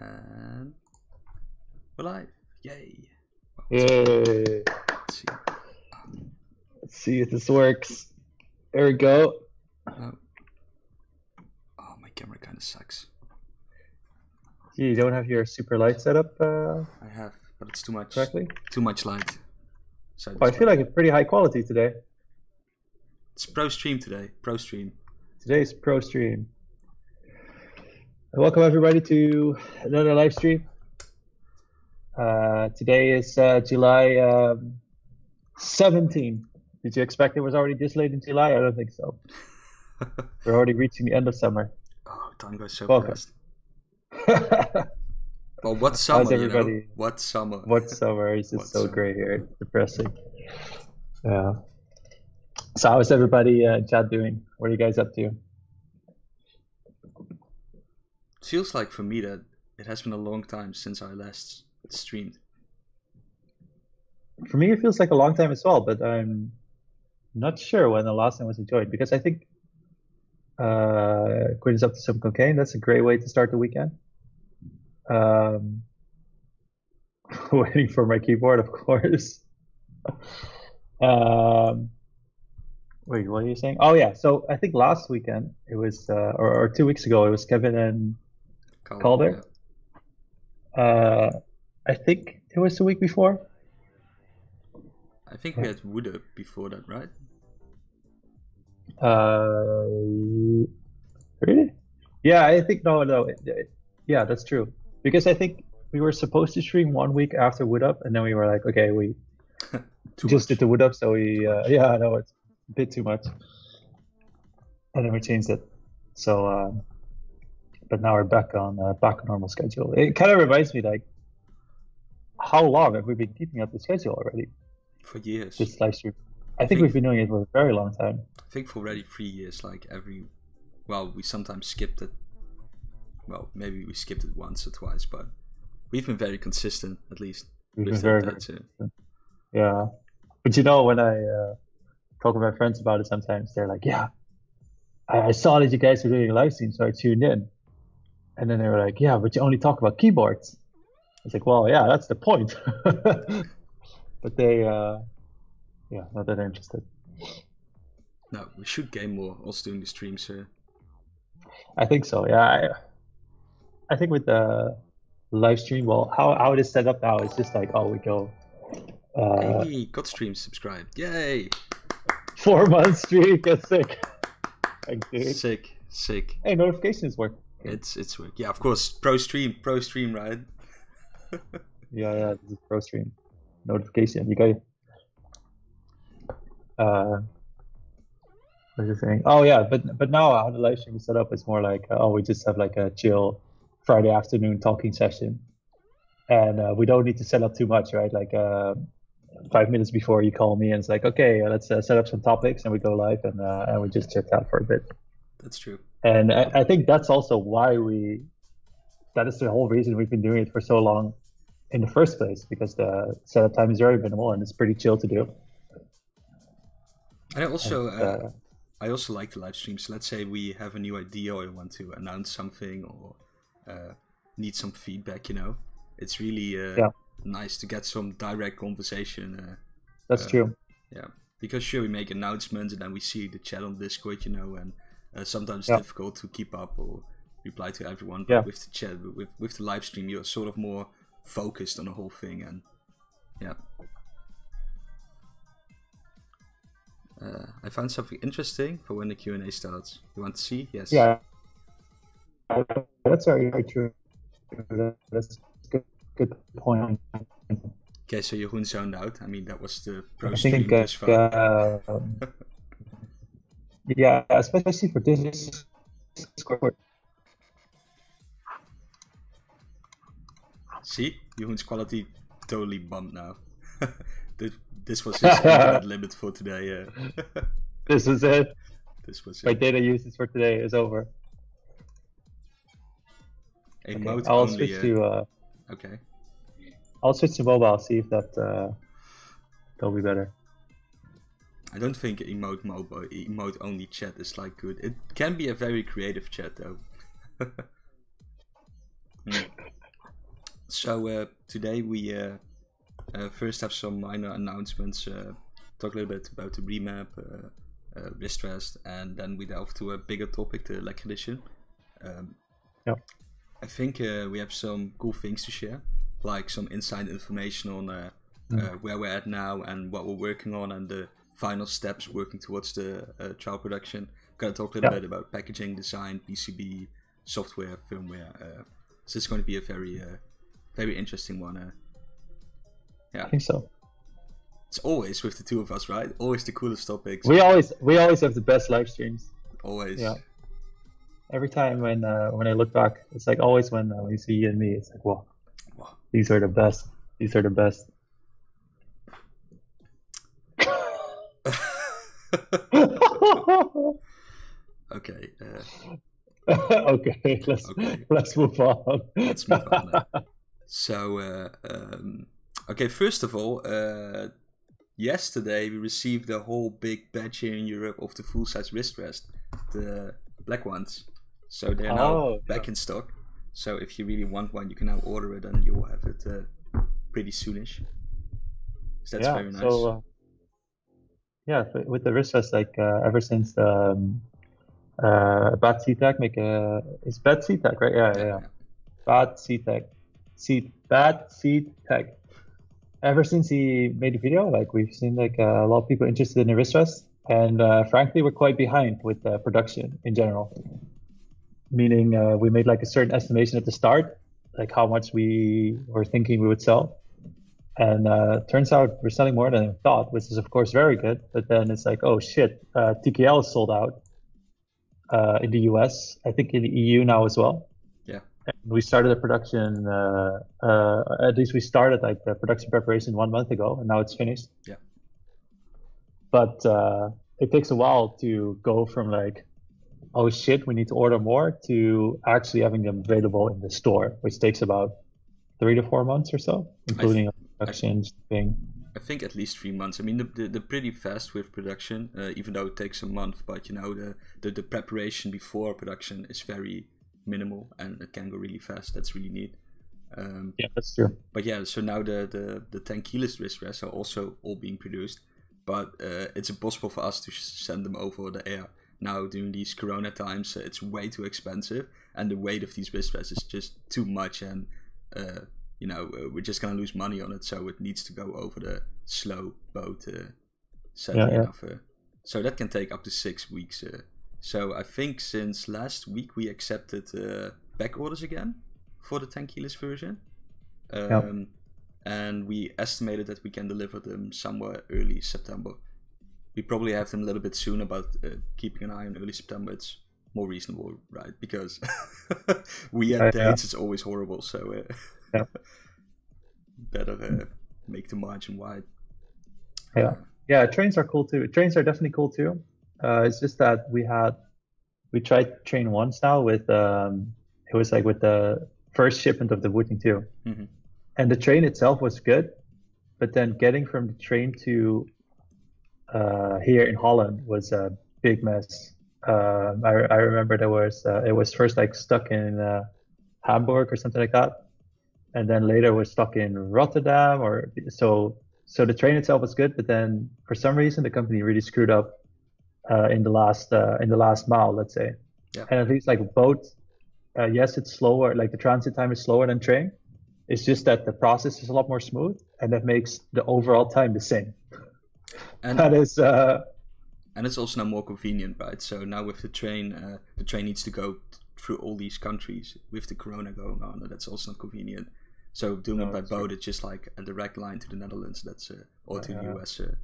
And we're live. Yay. Yay. Let's see. Let's see if this works. There we go. Oh, oh my camera kind of sucks. You don't have your super light set up uh, I have, but it's too much. correctly? Too much light. So Oh, I feel like it's pretty high quality today. it's pro stream today. Pro stream. Today's pro stream. Welcome everybody to another live stream. Uh, today is uh, July um, 17. Did you expect it was already this late in July? I don't think so. We're already reaching the end of summer. oh, time goes so Welcome. fast. Well, what summer? You know? What summer? What summer is What just so summer? great here. It's depressing. Yeah. So how is everybody uh, chat doing? What are you guys up to? Feels like for me that it has been a long time since I last streamed. For me, it feels like a long time as well, but I'm not sure when the last time was enjoyed because I think uh, Quinn is up to some cocaine. That's a great way to start the weekend. Um, waiting for my keyboard, of course. um, wait, what are you saying? Oh yeah, so I think last weekend it was, uh, or, or two weeks ago, it was Kevin and Calder, Calder? uh, I think it was the week before. I think we had Wood up before that, right? Uh, really? Yeah, I think no, no. it- it- yeah, that's true. Because I think we were supposed to stream one week after Wood Up, and then we were like, okay, we just much. did the Wood Up, so we, uh, yeah, I know it's a bit too much, and then we changed it. So, um, but now we're back on uh, back on normal schedule. It kind of reminds me like, how long have we been keeping up the schedule already? for years. This live stream. I think think- we've been doing it for a very long time. I think for already three years, like every, well, we sometimes skipped it. Well, maybe we skipped it once or twice, but we've been very consistent, at least. We've been very, very Yeah, but you know, when I uh, talk with my friends about it, sometimes they're like, "Yeah, I, I saw that you guys were doing a live stream, so I tuned in." And then they were like, "Yeah, but you only talk about keyboards." It's like, "Well, yeah, that's the point." but they, uh, yeah, not that interested. No, we should game more. Also doing the streams. Uh, I think so. Yeah, I, I think with the live stream, well, how how it is set up now, it's just like, oh, we go. Uh, hey, got stream subscribed. Yay! four month streak, that's sick. Sick, sick. Hey, notifications work. It's it's work. Yeah, of course. Pro stream, pro stream, right? Yeah, yeah, this is pro stream. Notification. You got uh what was I saying? Oh yeah, but but now how the live stream is set up is more like uh, oh we just have like a chill Friday afternoon talking session. And uh, we don't need to set up too much, right? Like uh, five minutes before you call me and it's like, okay, let's uh, set up some topics and we go live and uh, and we just chat out for a bit. That's true. And I, I think that's also why we, that is the whole reason we've been doing it for so long in the first place, because the setup time is very minimal and it's pretty chill to do. And I also, And, uh, uh, I also like the live streams. Let's say we have a new idea or want to announce something or uh, need some feedback. You know, it's really uh, Yeah. nice to get some direct conversation. Uh, That's uh, true. Yeah, because sure we make announcements and then we see the chat on Discord, you know, and uh, sometimes Yeah. difficult to keep up or reply to everyone. But Yeah. with the chat, with with the live stream, you're sort of more focused on the whole thing, and yeah. Uh, I found something interesting for when the Q and A starts. You want to see? Yes. Yeah. That's very, very true. That's a good, good point. Okay, so Jeroen zoned out. I mean, that was the pro I think, uh, thus far. uh, um, yeah, especially for this Discord. See, Jeroen's quality totally bumped now. this, this was his internet limit for today. Uh, This is it. this was My it. data usage for today is over. A Okay, I'll only. switch uh, to uh, okay. I'll switch to mobile. See if that uh, that'll be better. I don't think emote mobile emote only chat is like good. It can be a very creative chat though. Hmm. So uh, today we uh, uh, first have some minor announcements. Uh, talk a little bit about the remap, uh, uh, wrist rest, and then we delve to a bigger topic, the Lekker edition. Um, Yep. I think uh, we have some cool things to share, like some inside information on uh, uh, where we're at now and what we're working on, and the final steps working towards the uh, trial production. Gonna talk a little Yeah. bit about packaging, design, PCB, software, firmware. Uh, so it's going to be a very, uh, very interesting one. Uh, I think so. it's always with the two of us, right? Always the coolest topics. We always we always have the best live streams. always. Yeah. Every time when uh, when I look back, it's like always when uh, when you see you and me, it's like, wow, Wow. these are the best. These are the best. Okay. Uh, okay, let's Okay. let's move on. let's move on. then. So, uh, um, okay, first of all, uh, yesterday we received a whole big batch here in Europe of the full size wrist rest, the black ones. So they're now Oh, back in stock. So if you really want one, you can now order it and you will have it uh, pretty soonish. So that's yeah, very nice. so uh, yeah, with the wrist rest, like uh, ever since the um, uh, BadSeedTech make a it's BadSeedTech, right? Yeah, yeah, yeah. BadSeedTech, C BadSeedTech. Ever since he made the video, like we've seen like uh, a lot of people interested in the wrist rest, and uh, frankly, we're quite behind with uh, production in general. Meaning, uh, we made like a certain estimation at the start, like how much we were thinking we would sell, and uh, turns out we're selling more than we thought, which is of course very good. But then it's like, oh shit, uh, TKL is sold out uh, in the US. I think in the EU now as well. Yeah. And we started the production. Uh, uh, at least we started like the production preparation one month ago, and now it's finished. Yeah. But uh, it takes a while to go from like, oh shit, we need to order more, to actually having them available in the store, which takes about three to four months or so, including production thing. I think at least three months. I mean, they're, they're pretty fast with production, uh, even though it takes a month. But you know, the, the the preparation before production is very minimal, and it can go really fast. That's really neat. Um, Yeah, that's true. but yeah, so now the the the ten keyless wrist rests are also all being produced, but uh, it's impossible for us to send them over the air now during these Corona times. Uh, it's way too expensive, and the weight of these wrist rests is just too much, and uh, you know uh, we're just gonna lose money on it. So it needs to go over the slow boat, uh, sadly Yeah, yeah. enough. Uh, so that can take up to six weeks. Uh, so I think since last week we accepted uh, back orders again for the 10 keyless version. Um, And we estimated that we can deliver them somewhere early September. We probably have them a little bit sooner, but uh, keeping an eye on early September, it's more reasonable, right? Because we yeah. dates, it's always horrible. So uh, Yeah. better uh, make the margin wide. Yeah. Yeah, trains are cool too. Trains are definitely cool too. Uh, it's just that we had we tried train once now with um, it was like with the first shipment of the Wooting 2 Mhm. and the train itself was good, but then getting from the train to uh, here in Holland was a big mess. Um, I, I remember there was uh, it was first like stuck in uh, Hamburg or something like that, and then later was stuck in Rotterdam or so. So the train itself was good, but then for some reason the company really screwed up uh, in the last uh, in the last mile, let's say. Yeah. And at least like boat, uh, yes, it's slower. Like the transit time is slower than train. It's just that the process is a lot more smooth, and that makes the overall time the same. And That is, uh, and it's also now more convenient, right? So now with the train, uh, the train needs to go through all these countries with the corona going on, and that's also not convenient. So doing No, it by boat, it's just like a direct line to the Netherlands. That's uh, or to Yeah. the US, uh,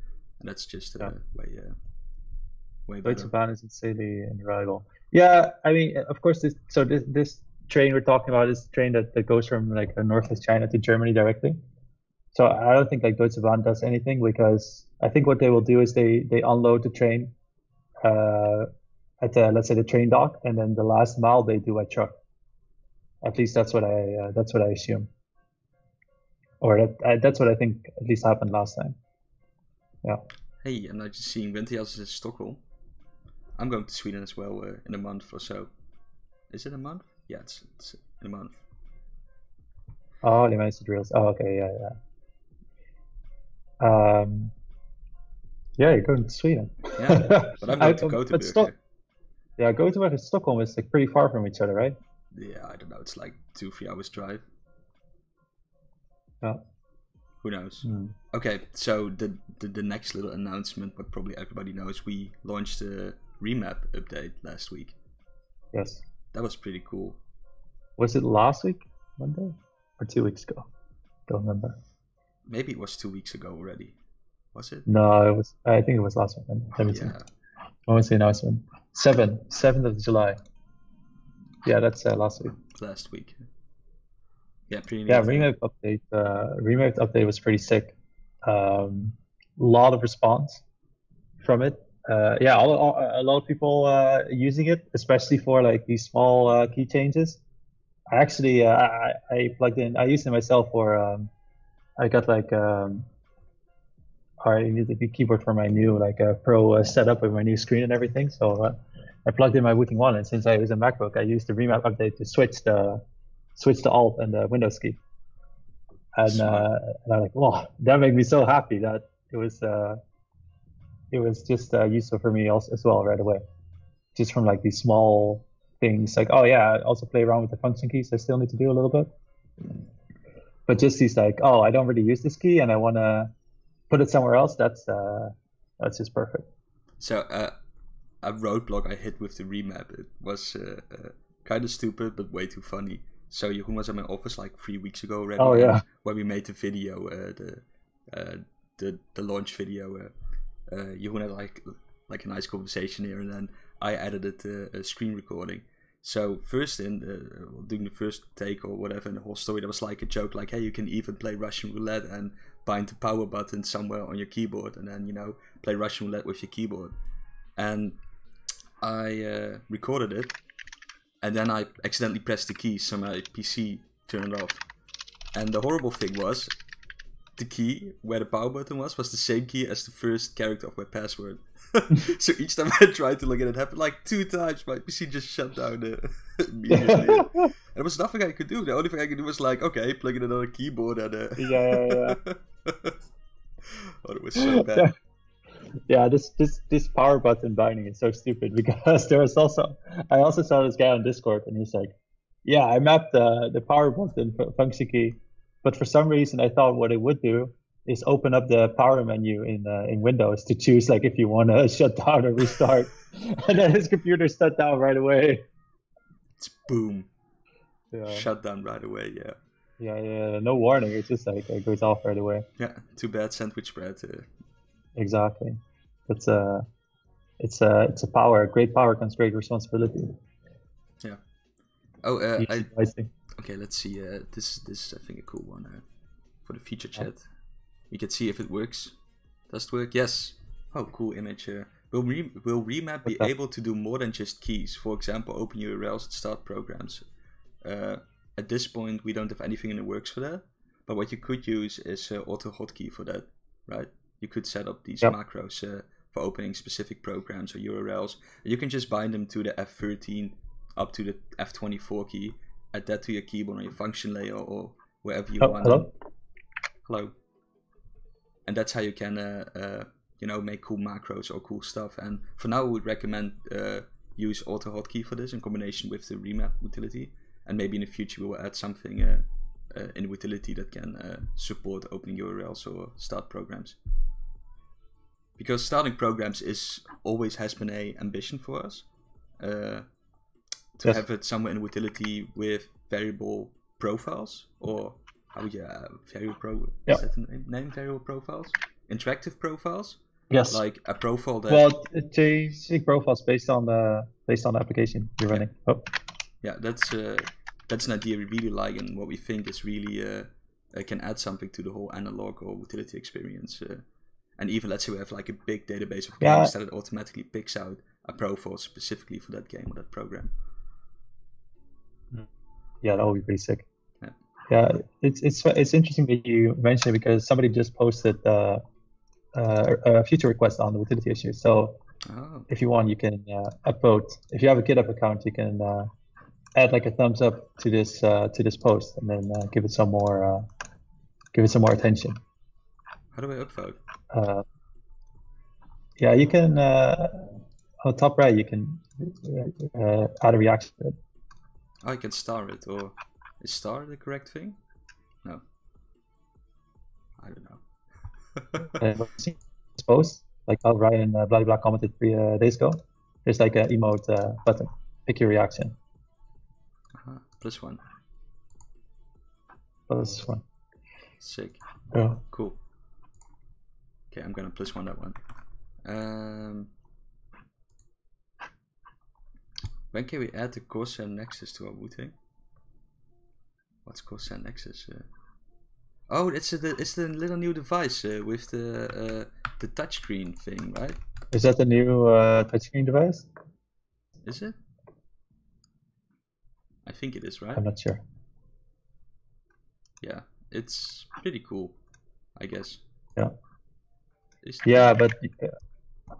and that's just uh, Yeah. way uh, way better. Deutsche Bahn is insanely invaluable. Yeah, I mean, of course, this so this this train we're talking about is train that, that goes from like uh, northwest China to Germany directly. So I don't think like Deutsche Bahn does anything because I think what they will do is they they unload the train uh, at the let's say the train dock, and then the last mile they do by truck. At least that's what I uh, that's what I assume, or that uh, that's what I think at least happened last time. Yeah. Hey, I'm not just seeing Winterjas is in Stockholm. I'm going to Sweden as well uh, in a month or so. Is it a month? Yeah, it's, it's in a month. Oh, they managed drills. Oh, okay, yeah, yeah. Um, yeah, you're going to Sweden. Yeah, but I'm going to go to Sto- Yeah, Gothenburg and Stockholm is like pretty far from each other, right? Yeah, I don't know. It's like two, three hours drive. Yeah. Who knows? Mm. Okay, so the, the, the next little announcement, but probably everybody knows, we launched a remap update last week. Yes. That was pretty cool. Was it last week, Monday, or two weeks ago? Don't remember. Maybe it was two weeks ago already. Was it? No, it was. I think it was last one. Let me see. Yeah. When was the announcement? Seven, seventh of July. Yeah, that's uh, last week. Last week. Yeah, pretty. Yeah, remap update. Uh, remap update was pretty sick. Um, lot of response from it. Uh, yeah, all, all, a lot of people uh, using it, especially for like these small uh, key changes. I actually uh, I, I plugged in. I used it myself for. Um, I got like um, I need the keyboard for my new like uh, pro uh, setup with my new screen and everything. So uh, I plugged in my Wooting One, and since I use a MacBook, I used the remap update to switch the switch the Alt and the Windows key. And, uh, and I'm like, wow, that made me so happy that it was uh, it was just uh, useful for me also as well right away. Just from like these small things, like oh yeah, I also play around with the function keys. I still need to do a little bit, but just these like oh, I don't really use this key and I want to put it somewhere else. That's uh, that's just perfect. So uh, a roadblock I hit with the remap it was uh, uh, kind of stupid but way too funny. So Jeroen was at my office like three weeks ago already. Oh yeah. When we made the video, uh, the uh, the the launch video, uh, uh, Jeroen had like like a nice conversation here, and then I edited uh, a screen recording. So first in uh, doing the first take or whatever in the whole story, there was like a joke like, hey, you can even play Russian roulette and bind the power button somewhere on your keyboard, and then you know play Russian roulette with your keyboard. And I uh, recorded it, and then I accidentally pressed the key, so my PC turned off. And the horrible thing was, the key where the power button was was the same key as the first character of my password. so each time I tried to log in, it happened like two times. My PC just shut down uh, immediately. and there was nothing I could do. The only thing I could do was like, okay, plug in another keyboard and. Uh... Yeah, yeah, yeah. oh, it was so bad. Yeah, this this this power button binding is so stupid because there was also I also saw this guy on Discord and he's like, yeah, I mapped the the power button function key, but for some reason I thought what it would do is open up the power menu in uh, in Windows to choose like if you want to shut down or restart, and then his computer shut down right away. It's boom. Yeah. Shut down right away. Yeah. Yeah, yeah. No warning. It's just like it goes off right away. Yeah. Too bad sandwich bread. Uh... Exactly. It's a, it's a, it's a power. Great power comes great responsibility. Yeah. Oh, uh, I. Okay, let's see. Uh, this, this I think a cool one uh, for the feature chat. We can see if it works. Does it work? Yes. Oh, cool image. Uh, will, re- will Remap be Okay. able to do more than just keys? For example, open URLs and start programs. Uh, at this point, we don't have anything in the works for that. But what you could use is uh, auto hotkey for that, right? You could set up these Yep. macros uh, for opening specific programs or URLs. You can just bind them to the F13 up to the F24 key. Add that to your keyboard or your function layer or wherever you Oh, want. hello. Hello. And that's how you can, uh, uh, you know, make cool macros or cool stuff. And for now, I would recommend uh, use auto hotkey for this in combination with the remap utility. And maybe in the future we will add something uh, uh, in the utility that can uh, support opening URLs or start programs. Because starting programs is always has been a ambition for us. Uh, to Yes. have it somewhere in the utility with variable profiles or how yeah variable pro Yeah. is that the name? name variable profiles interactive profiles Yes. like a profile that well, changing profiles based on the based on the application you're running. Oh, yeah that's uh, that's an idea we really like and what we think is really uh, uh, can add something to the whole analog or utility experience uh, and even let's say we have like a big database of Yeah. games that it automatically picks out a profile specifically for that game or that program yeah, that would be pretty sick. Yeah. Yeah, it's it's it's interesting that you mentioned it because somebody just posted uh, uh, a feature request on the utility issue. So oh if you want, you can uh, upvote. If you have a GitHub account, you can uh, add like a thumbs up to this uh, to this post and then uh, give it some more uh, give it some more attention. How do I upvote? Uh, yeah, you can uh, on top right you can uh, add a reaction. To it. Oh, I can star it, or is star the correct thing? No, I don't know. uh, post like how Ryan uh, Bloody Black commented three uh, days ago. There's like an emote uh, button. Pick your reaction. Plus one. Plus one. Sick. Yeah. Cool. Okay, I'm gonna plus one that one. Um, when can we add the Corsair Nexus to our Wooting? What's Corsair Nexus? Uh, oh, it's a, it's the little new device uh, with the uh, the touchscreen thing, right? Is that the new uh, touchscreen device? Is it? I think it is, right? I'm not sure. Yeah, it's pretty cool, I guess. Yeah. Yeah, but uh,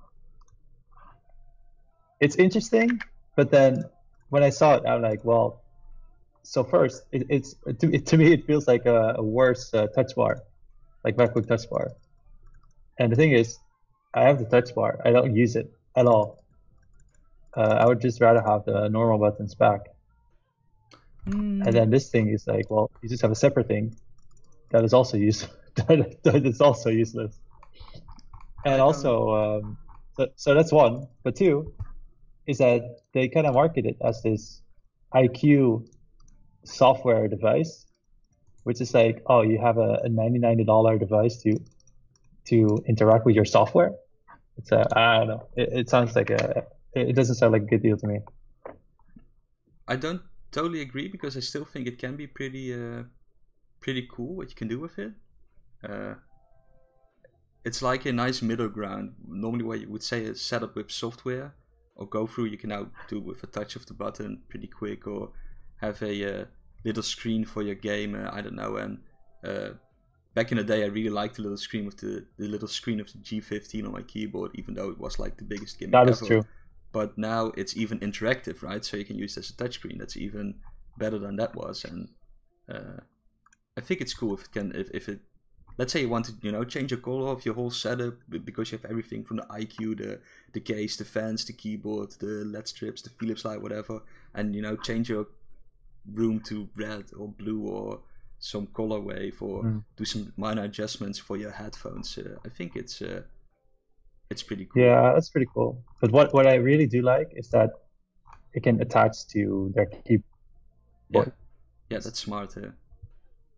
it's interesting. But then when I saw it, I'm like, well. So first, it, it's to, it, to me it feels like a, a worse uh, touch bar, like MacBook Touch Bar. And the thing is, I have the touch bar. I don't use it at all. Uh, I would just rather have the normal buttons back. Mm, And then this thing is like, well, you just have a separate thing that is also use that, that is also useless. And also, um, so, so that's one. But two is that they kind of market it as this iCUE software device, which is like, oh, you have a, a $99 device to to interact with your software. It's a, I don't know. It, it sounds like a, it it doesn't sound like a good deal to me. I don't totally agree because I still think it can be pretty uh, pretty cool what you can do with it. Uh, it's like a nice middle ground. Normally, what you would say is set up with software or go through, you can now do with a touch of the button pretty quick, or have a uh, little screen for your game. Uh, I don't know. And uh, back in the day, I really liked the little screen with the, the little screen of the G15 on my keyboard, even though it was like the biggest gimmick That is ever true. But now it's even interactive, right? So you can use it as a touchscreen. That's even better than that was, and uh, I think it's cool if it can, if, if it, let's say you want to, you know, change the color of your whole setup because you have everything from the iCUE, the the case, the fans, the keyboard, the LED strips, the Philips light, whatever, and you know, change your room to red or blue or some color wave or Mm. do some minor adjustments for your headphones. Uh, I think it's uh, it's pretty cool. Yeah, that's pretty cool. But what, what I really do like is that it can attach to their keyboard. yeah, yeah, that's smart. Uh,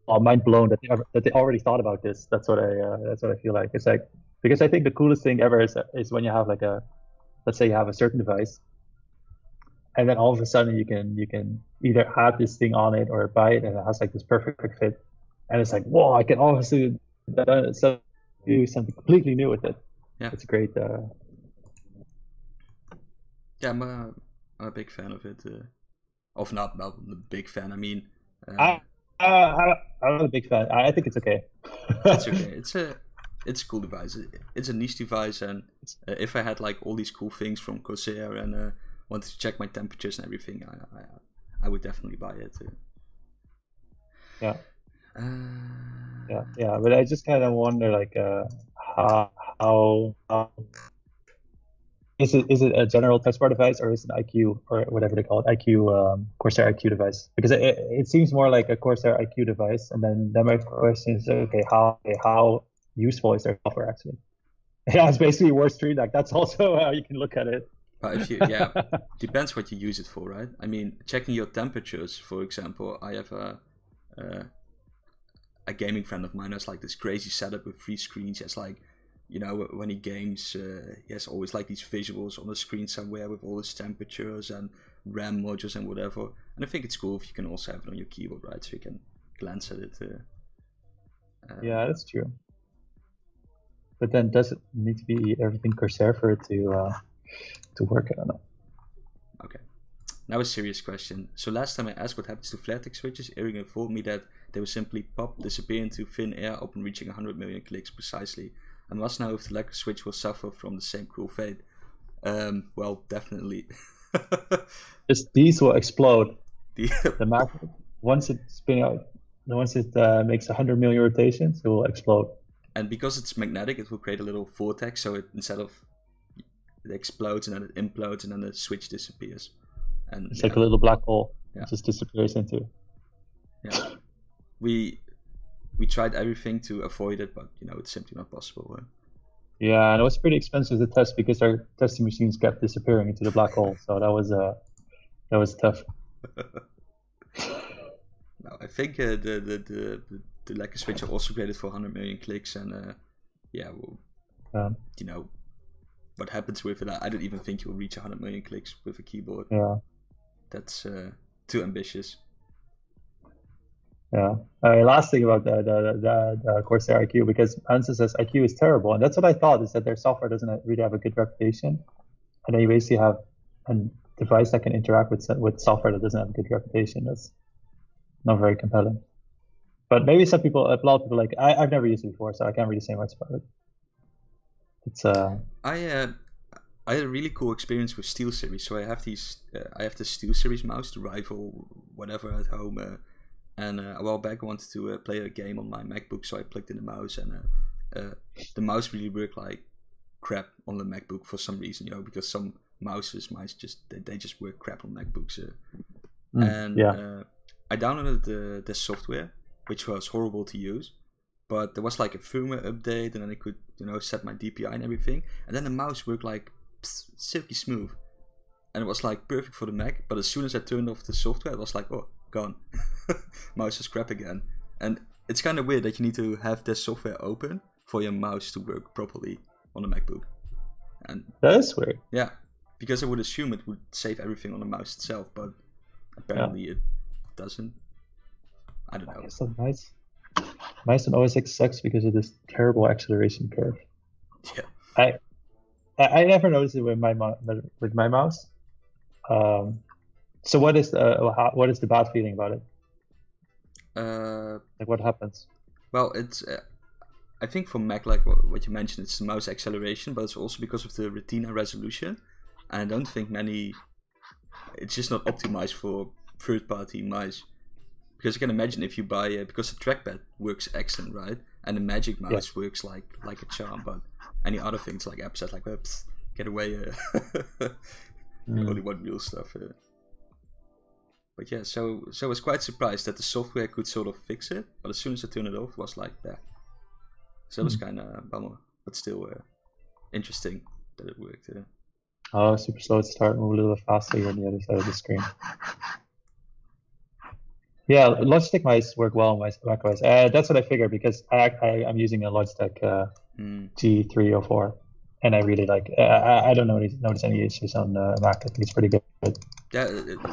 I'm mind blown that they, ever, that they already thought about this. That's what I uh, that's what I feel like. It's like because I think the coolest thing ever is is when you have like a let's say you have a certain device, and then all of a sudden you can you can either add this thing on it or buy it and it has like this perfect fit, and it's like whoa, I can obviously so do something completely new with it. Yeah. it's great. Uh, Yeah, I'm a, I'm a big fan of it. Uh, of not not a big fan. I mean, uh, I, uh, I, I'm not a big fan. I, I think it's okay. it's okay. It's a it's a cool device. It's a niche device, and uh, if I had like all these cool things from Corsair and uh, wanted to check my temperatures and everything, I I, I would definitely buy it. Uh, Yeah. Uh, yeah, yeah. But I just kind of wonder, like, uh, how, how, how is it is it a general touch bar device or is it an iCUE or whatever they call it, iCUE um, Corsair iCUE device? Because it, it seems more like a Corsair iCUE device, and then then my question is, okay, how how useful is their software actually? Yeah, it's basically worse stream deck. That's also how you can look at it. But if you yeah, depends what you use it for, right? I mean, checking your temperatures, for example. I have a uh, a gaming friend of mine has like this crazy setup with three screens. It's like, you know, when he games, uh, he has always like these visuals on the screen somewhere with all his temperatures and RAM modules and whatever. And I think it's cool if you can also have it on your keyboard, right? So you can glance at it. Uh, uh, Yeah, that's true. But then, does it need to be everything Corsair for it to uh, to work? I don't know. Okay. Now a serious question. So last time I asked what happens to FlareTech switches, Erik informed me that they will simply pop, disappear into thin air upon reaching 100 million clicks precisely. I must know if the Lekker switch will suffer from the same cruel fate. Um, well, definitely. Just these will explode. The, the Mac, once it spin out, once it uh, makes 100 million rotations, it will explode. And because it's magnetic, it will create a little vortex. So it instead of it explodes and then it implodes and then the switch disappears. And it's yeah, like a little black hole. Yeah. It just disappears into. yeah. we we tried everything to avoid it, but you know it's simply not possible. Uh, Yeah, and it was pretty expensive to test because our testing machines kept disappearing into the black hole. So that was uh, that was tough. no, I think uh, the, the the the Lekker switch are also created for 100 million clicks, and uh, yeah, well, Um, you know what happens with it. I I don't even think you'll reach 100 million clicks with a keyboard. yeah, That's uh, too ambitious. Yeah. Uh, last thing about the the, the, the Corsair iCUE because Hansen says iCUE is terrible, and that's what I thought is that their software doesn't really have a good reputation, and then you basically have a device that can interact with with software that doesn't have a good reputation. That's not very compelling. But maybe some people, a lot of people like I, I've never used it before, so I can't really say much about it. It's uh I uh, I had a really cool experience with Steel Series. So I have these, uh, I have the Steel Series mouse, the rival, whatever at home. And uh, a while back, I wanted to uh, play a game on my MacBook, so I plugged in the mouse, and uh, uh, the mouse really worked like crap on the MacBook for some reason. You know, because some mouses, mice just they, they just work crap on MacBooks. Uh, mm, and yeah. uh, I downloaded the the software, which was horrible to use. But there was like a firmware update, and then I could you know set my DPI and everything, and then the mouse worked like pss, silky smooth, and it was like perfect for the Mac. But as soon as I turned off the software, it was like oh gone, mouse is crap again. And it's kind of weird that you need to have the software open for your mouse to work properly on a MacBook. And That is weird. yeah, because I would assume it would save everything on the mouse itself, but apparently it doesn't. I don't know. It's so nice. Nice on OS X sucks because of this terrible acceleration curve. Yeah. I I I never noticed it with my with my mouse. Um, so what is the how, what is the bad feeling about it? Uh, Like what happens? well, it's. Uh, I think for Mac, like what, you mentioned, it's the mouse acceleration, but it's also because of the Retina resolution. And I don't think many. It's just not optimized for third-party mice. Because you can imagine if you buy uh, because the trackpad works excellent, right? And the Magic Mouse works like like a charm, but any other things like apps that like uh, psst, get away, uh, only one real stuff. Uh. But yeah, so so I was quite surprised that the software could sort of fix it, but as soon as I turned it off, it was like that. So it was kind of bummer, but still uh, interesting that it worked. Uh. Oh, super slow to start, move a little bit faster on the other side of the screen. Yeah, Logitech mice work well on my Mac OS. Uh, that's what I figured because I, I I'm using a Logitech uh, Mm. G304, and I really like. Uh, I I don't notice notice any issues on uh, Mac. I think it's pretty good. It-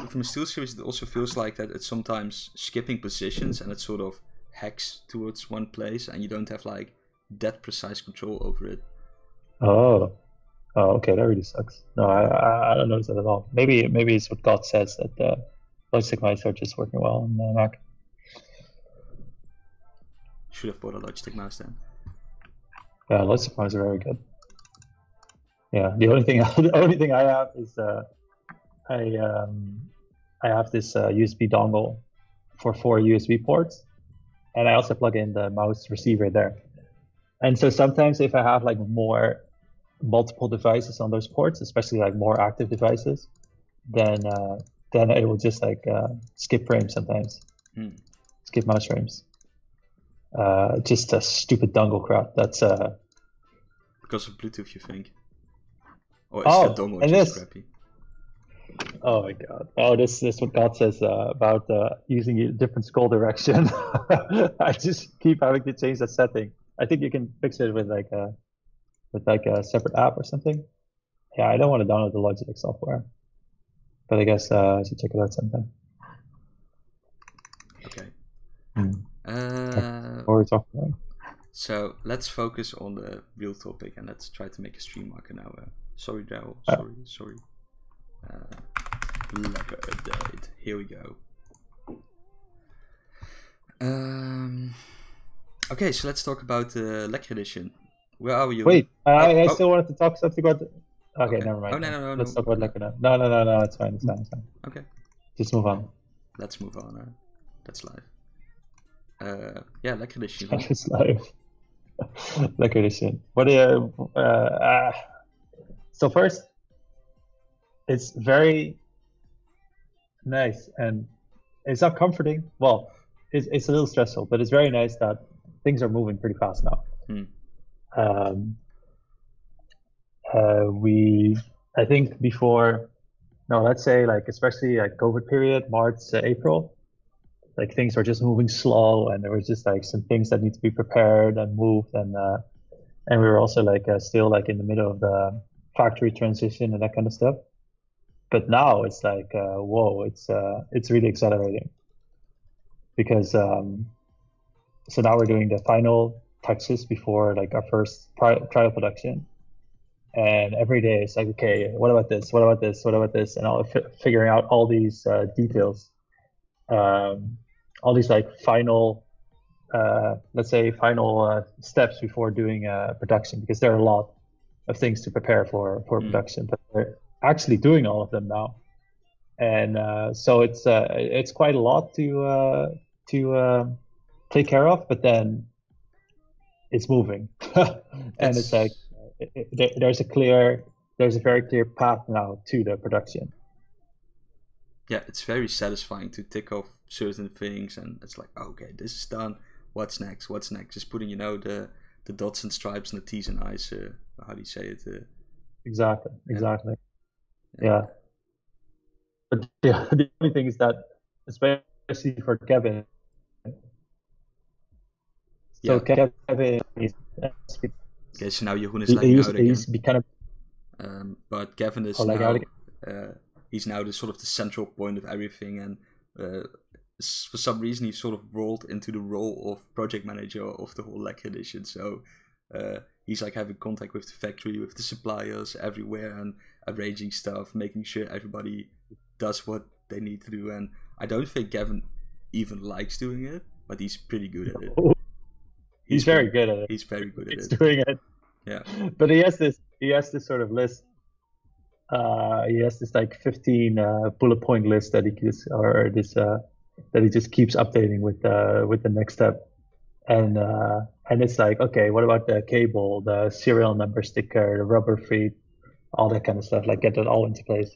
from a steel series, it also feels like that it's sometimes skipping positions and it sort of hacks towards one place, and you don't have like that precise control over it. Oh, oh, okay, that really sucks. No, I I, I don't notice that at all. Maybe maybe it's what God says that uh, Logitech mice are just working well on uh, Mac. Should have bought a Logitech mouse then. Yeah, Logitech mice are very good. Yeah, the only thing the only thing I have is uh, I um, I have this uh, USB dongle for four USB ports, and I also plug in the mouse receiver there. And so sometimes if I have like more multiple devices on those ports, especially like more active devices, then uh, then it will just like uh, skip frames sometimes, Hmm. skip mouse frames. Uh, just a stupid dongle crap. That's uh, Because of Bluetooth, you think? Or is Oh, the dongle just this- crappy? Oh my god! Oh, this this is what God says uh, about uh, using a different scroll direction. I just keep having to change that setting. I think you can fix it with like a with like a separate app or something. Yeah, I don't want to download the Logitech software, but I guess uh, I should check it out sometime. Okay. Hmm. Uh, What were we talking about? so let's focus on the real topic and let's try to make a stream marker now. Uh, sorry, Daryl. Uh. Sorry, sorry. Uh, lekker update. Here we go. Um. Okay, so let's talk about the Lekker edition. Where are you? Wait, I, I oh. still wanted to talk something about. The... Okay, Okay. never mind. Oh, no, no, no, Let's no. talk about Lekker now. No, no, no, no. It's fine. It's fine. It's fine. Okay. Just move on. let's move on. Uh, that's live. Uh, yeah, lekker edition. That's live. lekker edition. What do you? Uh, uh, so first, it's very nice and it's not comforting. Well, it's, it's a little stressful, but it's very nice that things are moving pretty fast now. Hmm. Um, uh, we, I think before, no, let's say like especially like COVID period, March, uh, April, like things were just moving slow, and there was just like some things that need to be prepared and moved, and uh, and we were also like uh, still like in the middle of the factory transition and that kind of stuff. But now it's like uh, whoa, it's uh, it's really accelerating. Because um, so now we're doing the final touches before like our first trial production. And every day it's like okay what about this? What about this? What about this? And i'll f- figuring out all these uh, details. Um, all these like final uh, let's say final uh, steps before doing uh, production because there are a lot of things to prepare for for mm. production. But actually doing all of them now. And uh, so it's uh, it's quite a lot to uh, to take care of but then it's moving. And it's like it, it, there's a clear there's a very clear path now to the production. Yeah it's very satisfying to tick off certain things and it's like okay this is done. What's next? What's next? Just putting you know the the dots and stripes and the t's and i's uh, how do you say it? Uh, exactly exactly yeah. yeah. but yeah, the only thing is that especially for kevin so yeah. kevin is Okay, so now Jeroen is he, he's, out he's kind of, um, but Gavin is now, uh, he's now the sort of the central point of everything, and uh, for some reason he sort of rolled into the role of project manager of the whole Lekker edition. So uh, he's like having contact with the factory, with the suppliers everywhere, and arranging stuff, making sure everybody does what they need to do. And I don't think Gavin even likes doing it, but he's pretty good at it. He's, he's very good at it. He's very good he's at it. He's doing it. Yeah. But he has this he has this sort of list. Uh, he has this like 15 uh, bullet point list that he just or this uh, that he just keeps updating with uh, with the next step. And uh, and it's like okay, what about the cable, the serial number sticker, the rubber feet, all that kind of stuff. Like get that all into place.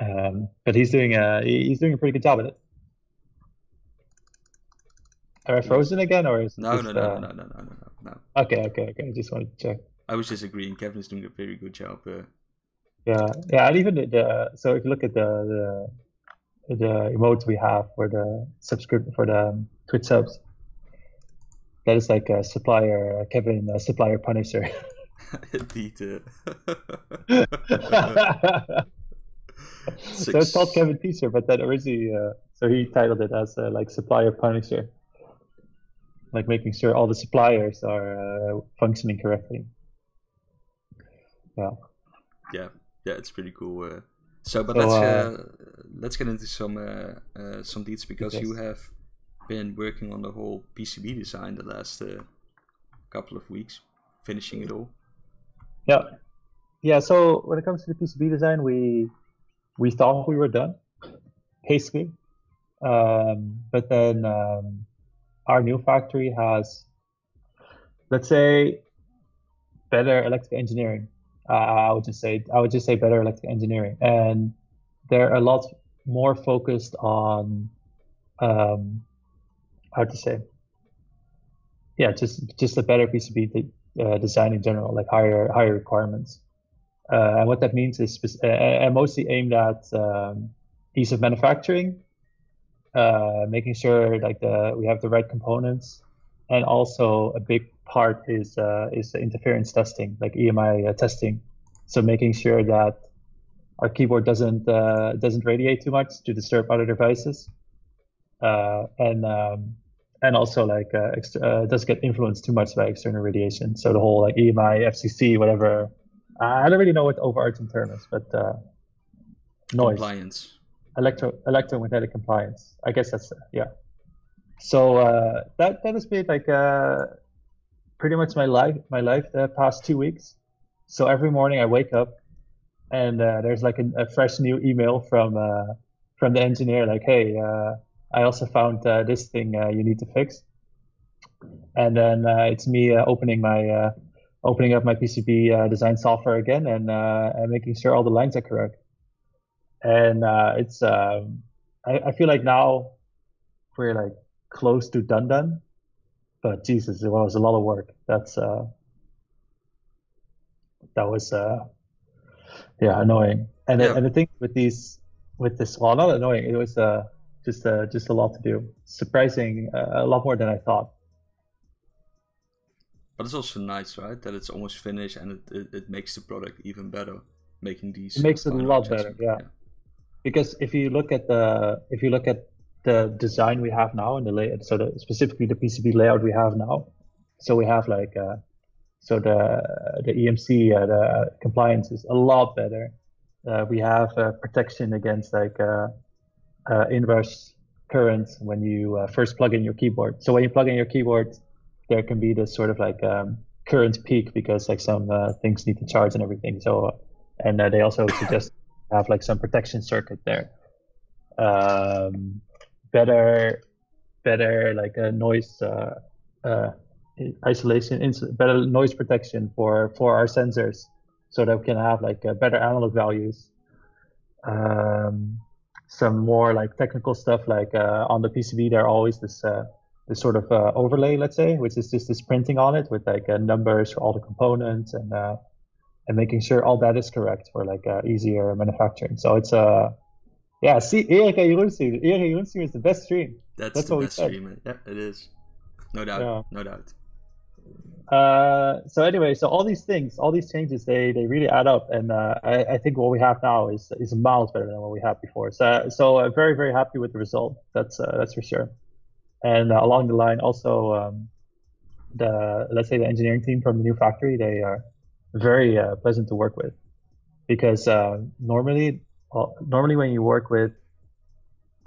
Um, but he's doing a he's doing a pretty good job at it. Are I frozen again, or is no, no, no, uh... no, no, no, no, no, no. Okay, okay, okay. I just wanted to check. I was just agreeing. Kevin is doing a very good job. Uh... Yeah, yeah, and even the, the so if you look at the the the emotes we have for the subscription for the um, Twitch subs, that is like a supplier Kevin a supplier Punisher. Indeed. So it's called Kevin Teaser, but that originally, uh, so he titled it as uh, like supplier Punisher like making sure all the suppliers are uh, functioning correctly. Yeah. Yeah, yeah, it's pretty cool. Uh, so, but so, let's uh, uh, let's get into some some deeds because yes. you have been working on the whole PCB design the last couple of weeks, finishing it all. Yeah, yeah. So when it comes to the PCB design, we we thought we were done, basically, um, but then. Um, our new factory has, let's say, better electrical engineering. Uh, I would just say I would just say better electrical engineering, and they're a lot more focused on um, how to say, yeah, just just a better PCB uh, design in general, like higher higher requirements. Uh, and what that means is uh, uh, mostly aimed at um, ease of manufacturing uh, making sure like the we have the right components, and also a big part is uh, is interference testing, like EMI testing. So making sure that our keyboard doesn't doesn't radiate too much to disturb other devices, and um, and also like uh, uh, doesn't get influenced too much by external radiation. So the whole like EMI, FCC, whatever. I don't really know what the overarching term is, but noise. Compliance electro electromagnetic compliance. I guess that's yeah. So uh, that that has been like uh, pretty much my life my life the past two weeks. So every morning I wake up and uh, there's like a, a, fresh new email from uh, from the engineer like, hey, uh, I also found uh, this thing uh, you need to fix. And then uh, it's me uh, opening my uh, opening up my PCB design software again and, and making sure all the lines are correct. And it's um, I, I feel like now we're like close to done done, but Jesus, it was a lot of work. That's uh, that was uh, yeah, annoying. And yeah. and the thing with these with this, well, not annoying. It was uh, just uh, just a lot to do. Surprising, uh, a lot more than I thought. But it's also nice, right? That it's almost finished and it, it, it makes the product even better. Making these it makes it a lot better, yeah. yeah. Because if you look at the if you look at the design we have now and the layout, so the, specifically the PCB layout we have now, so we have like uh, so the the EMC uh, the compliance is a lot better. Uh, we have uh, protection against like uh, uh, inverse current when you uh, first plug in your keyboard. So when you plug in your keyboard, there can be this sort of like um, current peak because like some things need to charge and everything. So and they also suggest have like some protection circuit there. Um, better, better like a noise isolation, better noise protection for for our sensors, so that we can have like uh, better analog values. Um, some more like technical stuff, like uh, on the PCB, there are always this uh, this sort of uh, overlay, let's say, which is just this printing on it with like uh, numbers for all the components and uh, and making sure all that is correct for like easier manufacturing. So it's a yeah, see, Erik and Jeroen stream. Erik and stream is the best stream. That's, That's the best stream. Yeah, it is. No doubt. Yeah. No doubt. Uh, so anyway, so all these things, all these changes, they they really add up, and uh, I, I, think what we have now is is miles better than what we had before. So so I'm very very happy with the result. That's uh, that's for sure. And uh, along the line, also um, the let's say the engineering team from the new factory, they are very uh, pleasant to work with, because uh, normally normally when you work with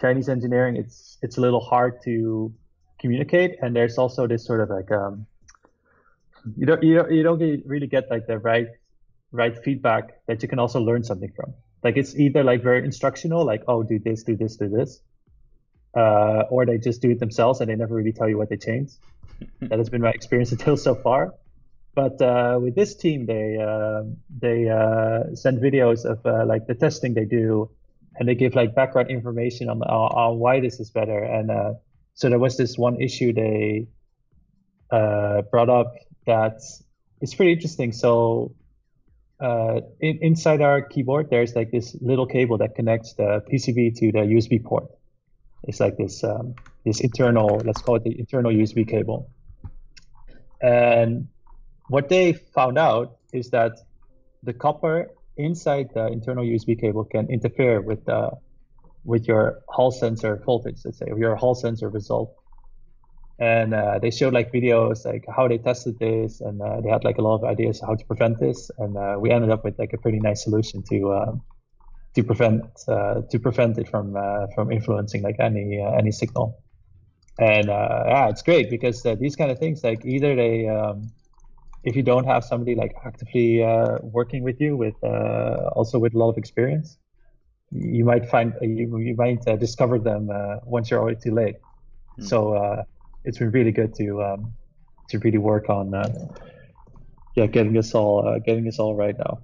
Chinese engineering, it's it's a little hard to communicate, and there's also this sort of like um, you don't you don't, you don't really get like the right right feedback that you can also learn something from. Like it's either like very instructional, like oh do this, do this, do this, uh, or they just do it themselves and they never really tell you what they changed. that has been my experience until so far. But uh, with this team, they uh, they uh, send videos of uh, like the testing they do, and they give like background information on on, on why this is better. And uh, so there was this one issue they brought up that it's pretty interesting. So uh, in, inside our keyboard, there's like this little cable that connects the PCB to the USB port. It's like this um, this internal, let's call it the internal USB cable. And what they found out is that the copper inside the internal USB cable can interfere with the with your Hall sensor voltage, let's say, or your Hall sensor result and uh, they showed like videos like how they tested this and uh, they had like a lot of ideas how to prevent this. And uh, we ended up with like a pretty nice solution to um, to prevent uh, to prevent it from uh, from influencing like any uh, any signal. And yeah it's great because these kind of things like either they um, if you don't have somebody like actively working with you with also with a lot of experience you might find you, you might discover them once you're already too late. Mm. so it's been really good to um, to really work on uh, yeah getting us all uh, getting us all right now.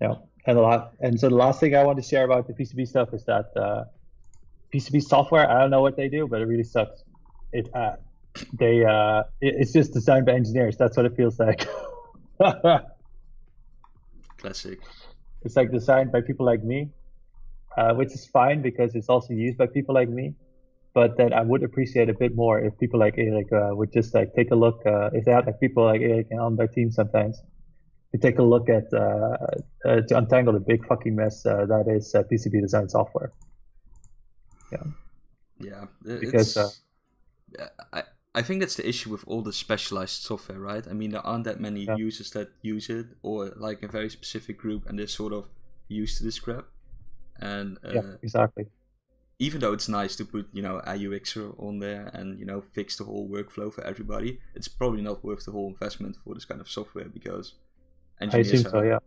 Yeah, and a lot and so the last thing I want to share about the PCB stuff is that uh, PCB software. I don't know what they do, but it really sucks. It uh, they uh, it, it's just designed by engineers. That's what it feels like. Classic. It's like designed by people like me, uh, which is fine because it's also used by people like me but that I would appreciate a bit more if people like Erik uh, would just like take a look. Uh, if they had like people like Erik on their team sometimes, to take a look at uh, uh to untangle the big fucking mess uh, that is uh, PCB design software. Yeah. Yeah. Because I I think that's the issue with all the specialized software, right? I mean, there aren't that many yeah. users that use it, or like a very specific group, and they're sort of used to this crap. And yeah, exactly even though it's nice to put you know a UXer on there and you know fix the whole workflow for everybody, it's probably not worth the whole investment for this kind of software because engineers are, so, yeah.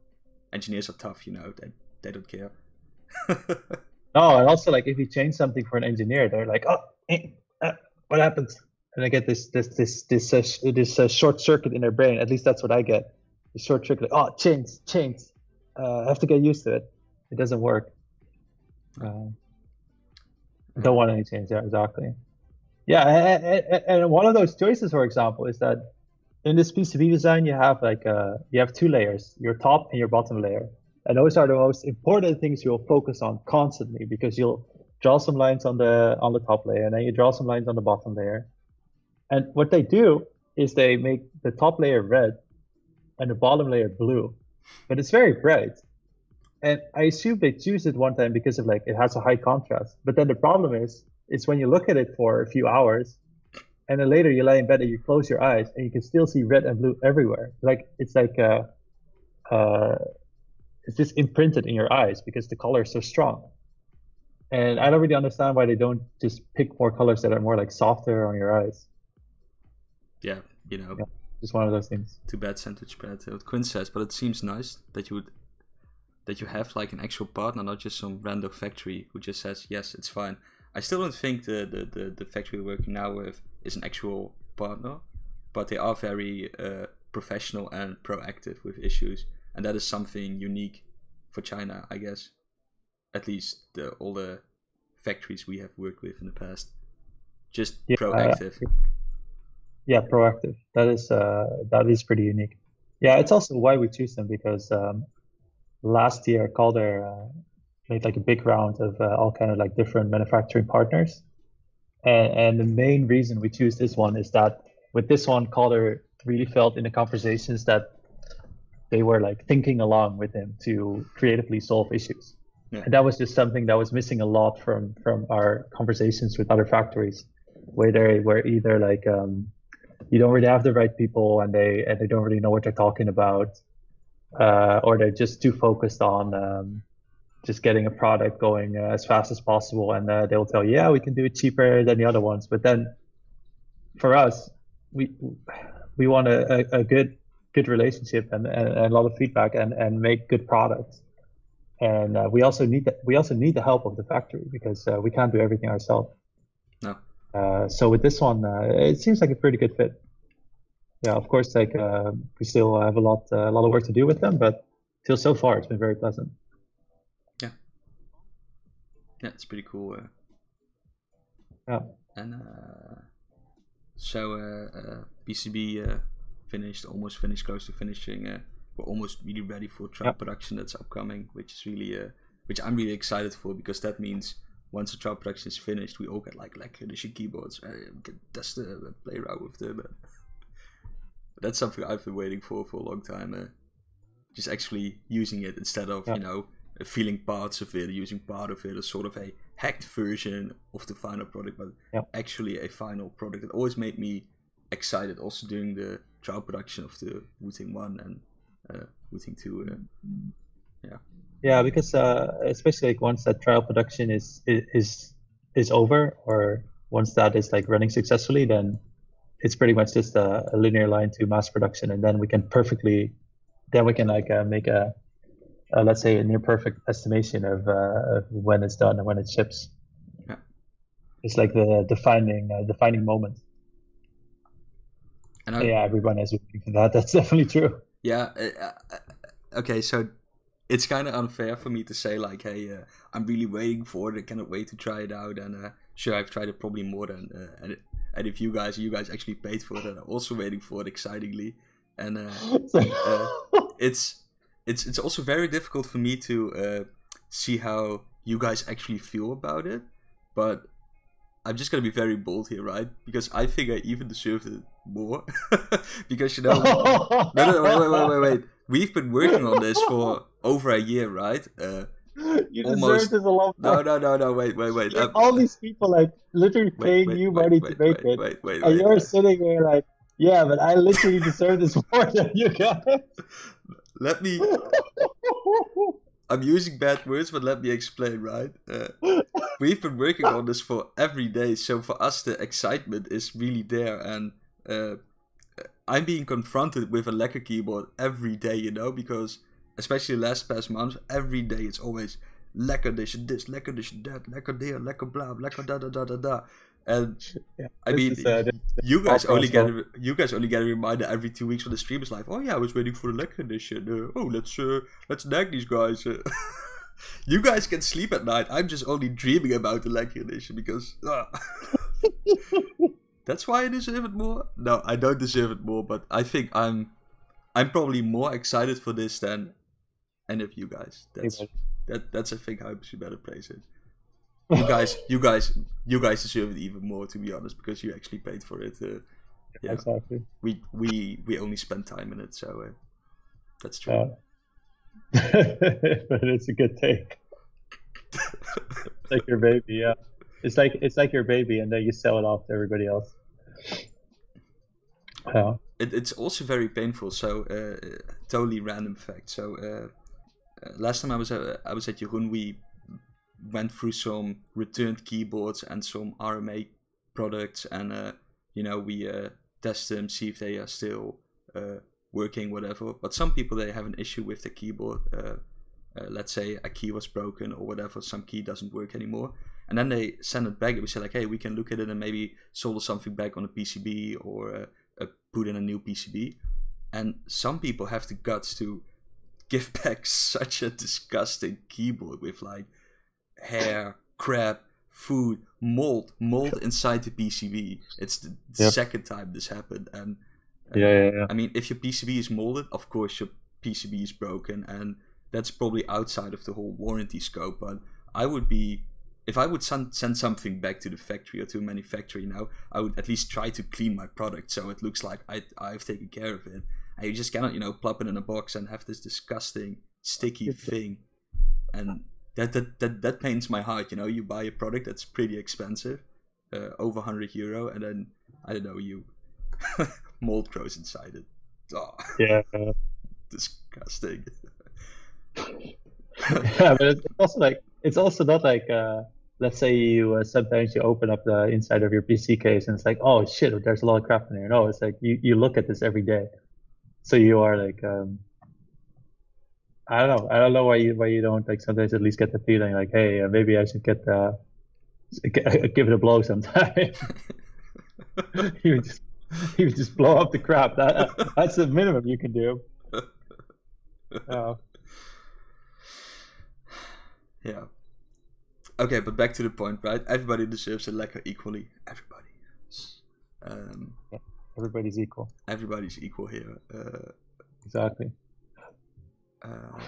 engineers are tough, you know, they they don't care. no, and also like if you change something for an engineer, they're like, oh, eh, uh, what happens? And I get this this this this uh, this uh, short circuit in their brain. At least that's what I get. The short circuit. Like, oh, change, change. Uh, I have to get used to it. It doesn't work. Uh, don't want any change. Yeah, exactly. Yeah, and, and, one of those choices, for example, is that in this PCB design, you have like uh, you have two layers, your top and your bottom layer, and those are the most important things you'll focus on constantly because you'll draw some lines on the on the top layer, and then you draw some lines on the bottom layer. And what they do is they make the top layer red and the bottom layer blue, but it's very bright. And I assume they choose it one time because of like it has a high contrast. But then the problem is, is when you look at it for a few hours, and then later you lie in bed and you close your eyes and you can still see red and blue everywhere. Like it's like uh, uh, it's just imprinted in your eyes because the color is so strong. And I don't really understand why they don't just pick more colors that are more like softer on your eyes. Yeah, you know, yeah, just one of those things. Too bad sandwich bad what Quinn says, but it seems nice that you would that you have like an actual partner, not just some random factory who just says yes, it's fine. I still don't think the the, the, the factory we're working now with is an actual partner, but they are very uh, professional and proactive with issues, and that is something unique for China, I guess. At least the, all the factories we have worked with in the past, just yeah, proactive. Uh, yeah, proactive. That is uh, that is pretty unique. Yeah, it's also why we choose them because um, last year Calder uh, made like a big round of uh, all kind of like different manufacturing partners and, and the main reason we choose this one is that with this one, Calder really felt in the conversations that they were like thinking along with him to creatively solve issues. Yeah. And that was just something that was missing a lot from from our conversations with other factories, where they were either like um, you don't really have the right people and they and they don't really know what they're talking about, uh, or they're just too focused on um, just getting a product going uh, as fast as possible and uh, they'll tell you yeah we can do it cheaper than the other ones. But then for us we we want a, a, good good relationship and, and, and, a lot of feedback and, and make good products. And uh, we also need the, we also need the help of the factory because uh, we can't do everything ourselves. No. Uh, so with this one uh, it seems like a pretty good fit yeah of course like we still have a lot a lot of work to do with them but till so far it's been very pleasant yeah, yeah, it's pretty cool. Uh. Yeah. And uh, so uh, PCB uh, uh, finished, almost finished, close to finishing. Uh, we're almost really ready for trial production that's upcoming, which is really, uh, which I'm really excited for because that means once the trial production is finished, we all get like like edition keyboards. Uh, we can test the play around with that's something I've been waiting for for a long time. Uh, just actually using it instead of yeah. you know feeling parts of it, using part of it as sort of a hacked version of the final product, but yep. actually a final product. It always made me excited. Also during the trial production of the Wooting One and uh, Wooting Two. Uh, yeah. Yeah, because uh, especially like once that trial production is is is over, or once that is like running successfully, then it's pretty much just a, a linear line to mass production, and then we can perfectly, then we can like uh, make a uh, let's say a near perfect estimation of, uh, of, when it's done and when it ships. Yeah. It's like the defining uh, defining moment. And I, yeah, everyone is looking for that. That's definitely true. Yeah. Uh, uh, okay, so it's kind of unfair for me to say like, hey, uh, I'm really waiting for it. I cannot wait to try it out. And sure, I've tried it probably more than and if you guys you guys actually paid for it, and I'm also waiting for it excitingly. And it's it's it's also very difficult for me to uh, see how you guys actually feel about it. But I'm just gonna be very bold here, right? Because I think I even deserved it more. because you know, no, no, wait, wait, wait, wait, wait. We've been working on this for over a year, right? Uh, you almost... deserve this a long time. No, no, no, no. Wait, wait, wait. Um, all these people like literally paying wait, wait, you money to make it, wait, wait, and you're sitting there like, yeah, but I literally deserve this more than you guys. Let me. I'm using bad words, but let me explain, right? Uh, we've been working on this for every day, so for us the excitement is really there, and uh, I'm being confronted with a Lekker keyboard every day, you know, because especially last past months, every day it's always lekker edition this, lekker edition that, lekker there, lekker blah, lekker da da da da da. And yeah, I mean, is, uh, you guys only get a, you guys only get a reminder every two weeks when the stream is live. Oh yeah, I was waiting for the lekker edition. Uh, oh, let's uh, let's nag these guys. you guys can sleep at night. I'm just only dreaming about the lekker edition because. Uh, that's why I deserve it more. No, I don't deserve it more, but I think I'm I'm probably more excited for this than any of you guys. That's that that's I think how I should better place it. You guys, you guys, you guys deserve it even more to be honest because you actually paid for it. Uh, yeah, exactly. We we we only spent time in it, so uh, that's true. Yeah. but it's a good take. it's like your baby, yeah. It's like it's like your baby, and then you sell it off to everybody else. Yeah. It, it's also very painful. So uh, totally random fact. So uh, last time I was uh, I was at Jeroen, we went through some returned keyboards and some RMA products, and uh, you know we uh, test them, see if they are still uh, working, whatever. But some people they have an issue with the keyboard. Uh, uh, let's say a key was broken or whatever, some key doesn't work anymore, and then they send it back. And we say like, hey, we can look at it and maybe solder something back on a PCB or put in a new PCB. And some people have the guts to give back such a disgusting keyboard with like hair, crap, food, mold, mold inside the PCB. It's the yep. second time this happened, and uh, yeah, yeah, yeah, I mean, if your PCB is molded, of course your PCB is broken, and that's probably outside of the whole warranty scope. But I would be, if I would send send something back to the factory or to a manufacturer, now, I would at least try to clean my product so it looks like I I've taken care of it. And you just cannot, you know, plop it in a box and have this disgusting sticky thing, and that that that that pains my heart. You know, you buy a product that's pretty expensive, uh, over hundred euro, and then I don't know, you mold grows inside it. Oh, yeah, disgusting. yeah, but it's also like it's also not like uh, let's say you uh, sometimes you open up the inside of your PC case and it's like oh shit, there's a lot of crap in there. No, it's like you you look at this every day, so you are like um, I don't know. I don't know why you why you don't like sometimes at least get the feeling like, hey, uh, maybe I should get the give it a blow sometime. you would just you would just blow up the crap. That that's the minimum you can do. Uh, yeah. Okay, but back to the point, right? Everybody deserves a lekker equally. Everybody. Um, yeah, everybody's equal. Everybody's equal here. Uh, exactly. Uh,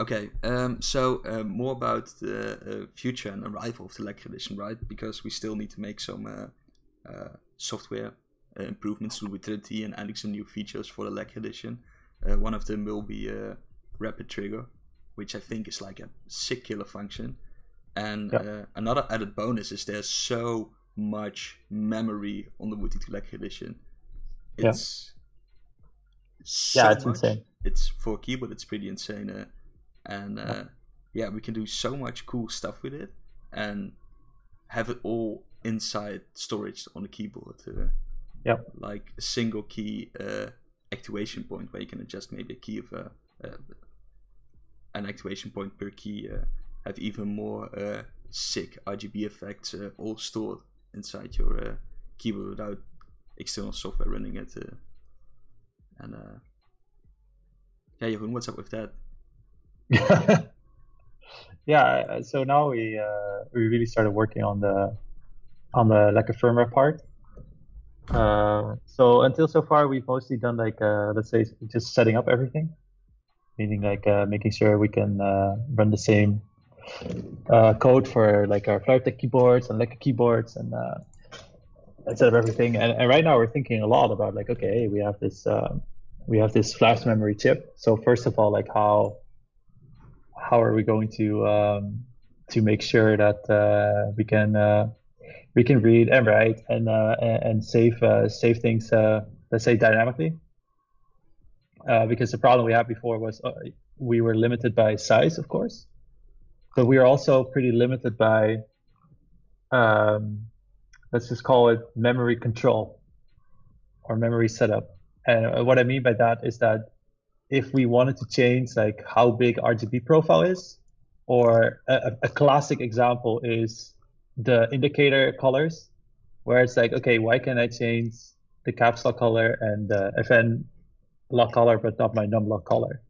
okay, um, so um, more about the uh, future and arrival of the Lekker edition, right? Because we still need to make some uh, software improvements to Trinity and adding some new features for the Lekker edition. one of them will be Rapid Trigger, which I think is like a sick killer function. And uh, another added bonus is there's so much memory on the Wooting Lekker edition. It's yeah, so yeah it's much. insane. It's for keyboard it's pretty insane uh, and uh, yeah we can do so much cool stuff with it and have it all inside storage on the keyboard uh, yeah like a single key uh, activation point where you can adjust maybe a key of a, uh, an activation point per key uh, have even more uh, sick RGB effects uh, all stored inside your uh, keyboard without external software running it uh, and uh, yeah, Jeroen, what's up with that? yeah, so now we uh, we really started working on the on the like a firmware part. Uh, so until so far, we've mostly done like uh, let's say just setting up everything, meaning like uh, making sure we can uh, run the same uh, code for like our Flaretech keyboards and like keyboards and uh, of everything. And, and right now we're thinking a lot about like okay, we have this. Um, we have this flash memory chip. So first of all, like how how are we going to um, to make sure that uh, we can uh, we can read and write and uh, and save uh, save things uh, let's say dynamically uh, because the problem we had before was we were limited by size of course but we are also pretty limited by um, let's just call it memory control or memory setup and what I mean by that is that if we wanted to change like how big RGB profile is, or a, a classic example is the indicator colors, where it's like, okay, why can I change the caps lock color and the FN lock color, but not my num lock color?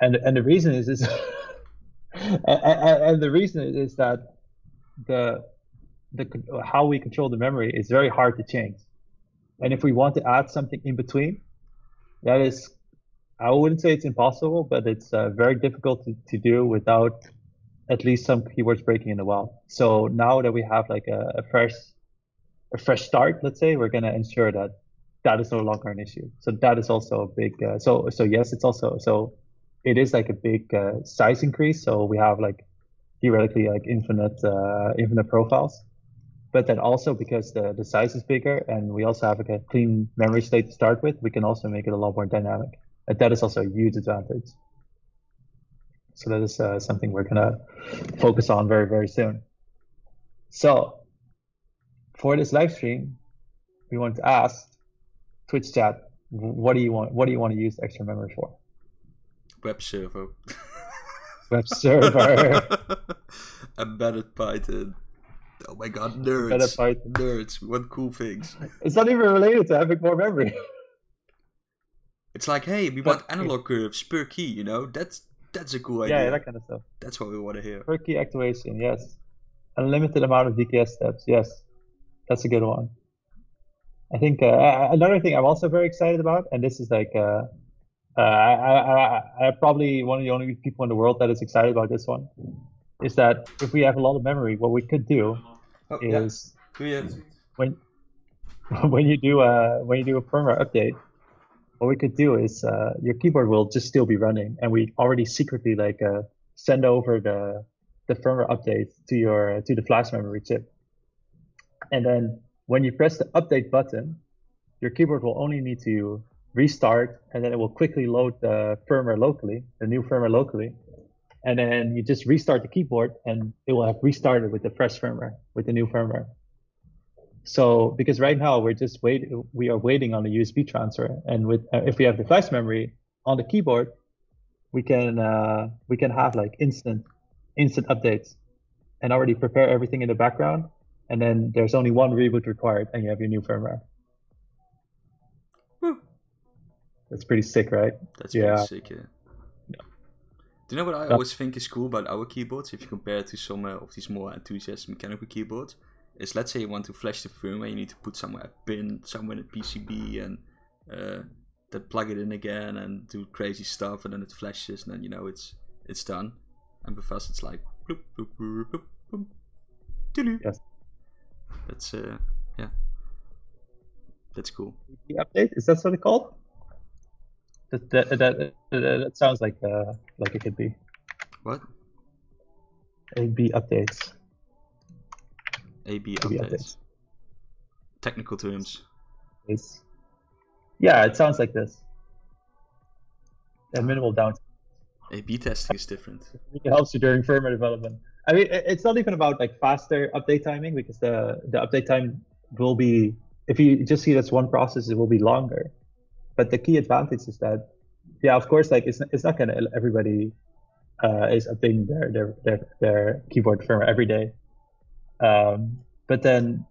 And and the reason is is and, and, the reason is that the the how we control the memory is very hard to change. And if we want to add something in between, that is, I wouldn't say it's impossible, but it's uh, very difficult to, to do without at least some keywords breaking in the wild. So now that we have like a, a fresh a fresh start, let's say, we're going to ensure that that is no longer an issue. So that is also a big. Uh, so so yes, it's also so it is like a big uh, size increase. So we have like theoretically like infinite uh, infinite profiles, but then also because the the size is bigger and we also have like a clean memory state to start with, we can also make it a lot more dynamic. And that is also a huge advantage. So that is uh, something we're gonna focus on very very soon. So for this live stream, we want to ask Twitch chat, what do you want? What do you want to use extra memory for? Web server. Web server. Embedded Python. Oh my god, nerds. Embedded Python. Nerds. What cool things. It's not even related to having more memory. It's like, hey, we want analog curves per key, you know? That's that's a cool idea. Yeah, that kind of stuff. That's what we want to hear. Per key activation, yes. Unlimited amount of DKS steps, yes. That's a good one. I think uh, another thing I'm also very excited about, and this is like, uh, uh, I, I, I, I'm probably one of the only people in the world that is excited about this one, is that if we have a lot of memory, what we could do oh, is yeah. when when you do a when you do a firmware update, what we could do is uh, your keyboard will just still be running, and we already secretly like uh, send over the the firmware update to your to the flash memory chip, and then when you press the update button, your keyboard will only need to restart and then it will quickly load the firmware locally, the new firmware locally. And then you just restart the keyboard and it will have restarted with the fresh firmware, with the new firmware. So because right now we're just wait, we are waiting on the USB transfer, and with uh, if we have the flash memory on the keyboard, we can uh, we can have like instant instant updates, and already prepare everything in the background, and then there's only one reboot required, and you have your new firmware. Whew. That's pretty sick, right? That's yeah. pretty sick. Yeah. yeah. Do you know what I always think is cool about our keyboards? If you compare it to some uh, of these more enthusiast mechanical keyboards, is let's say you want to flash the firmware, you need to put somewhere a pin, somewhere in the PCB, and uh, then plug it in again and do crazy stuff, and then it flashes, and then you know it's it's done. And with us, it's like bloop, bloop, bloop, bloop, bloop, yes. That's uh, yeah, that's cool. The update is that what it's called? That that that, that, sounds like uh like it could be. What? AB updates. AB updates. updates. Technical terms. It's, yeah, it sounds like this. And minimal downtime. A/B testing is different. It helps you during firmware development. I mean, it's not even about like faster update timing because the the update time will be if you just see that's one process, it will be longer. But the key advantage is that, yeah, of course, like it's it's not gonna everybody uh, is updating their their their, their keyboard firmware every day. Um, but then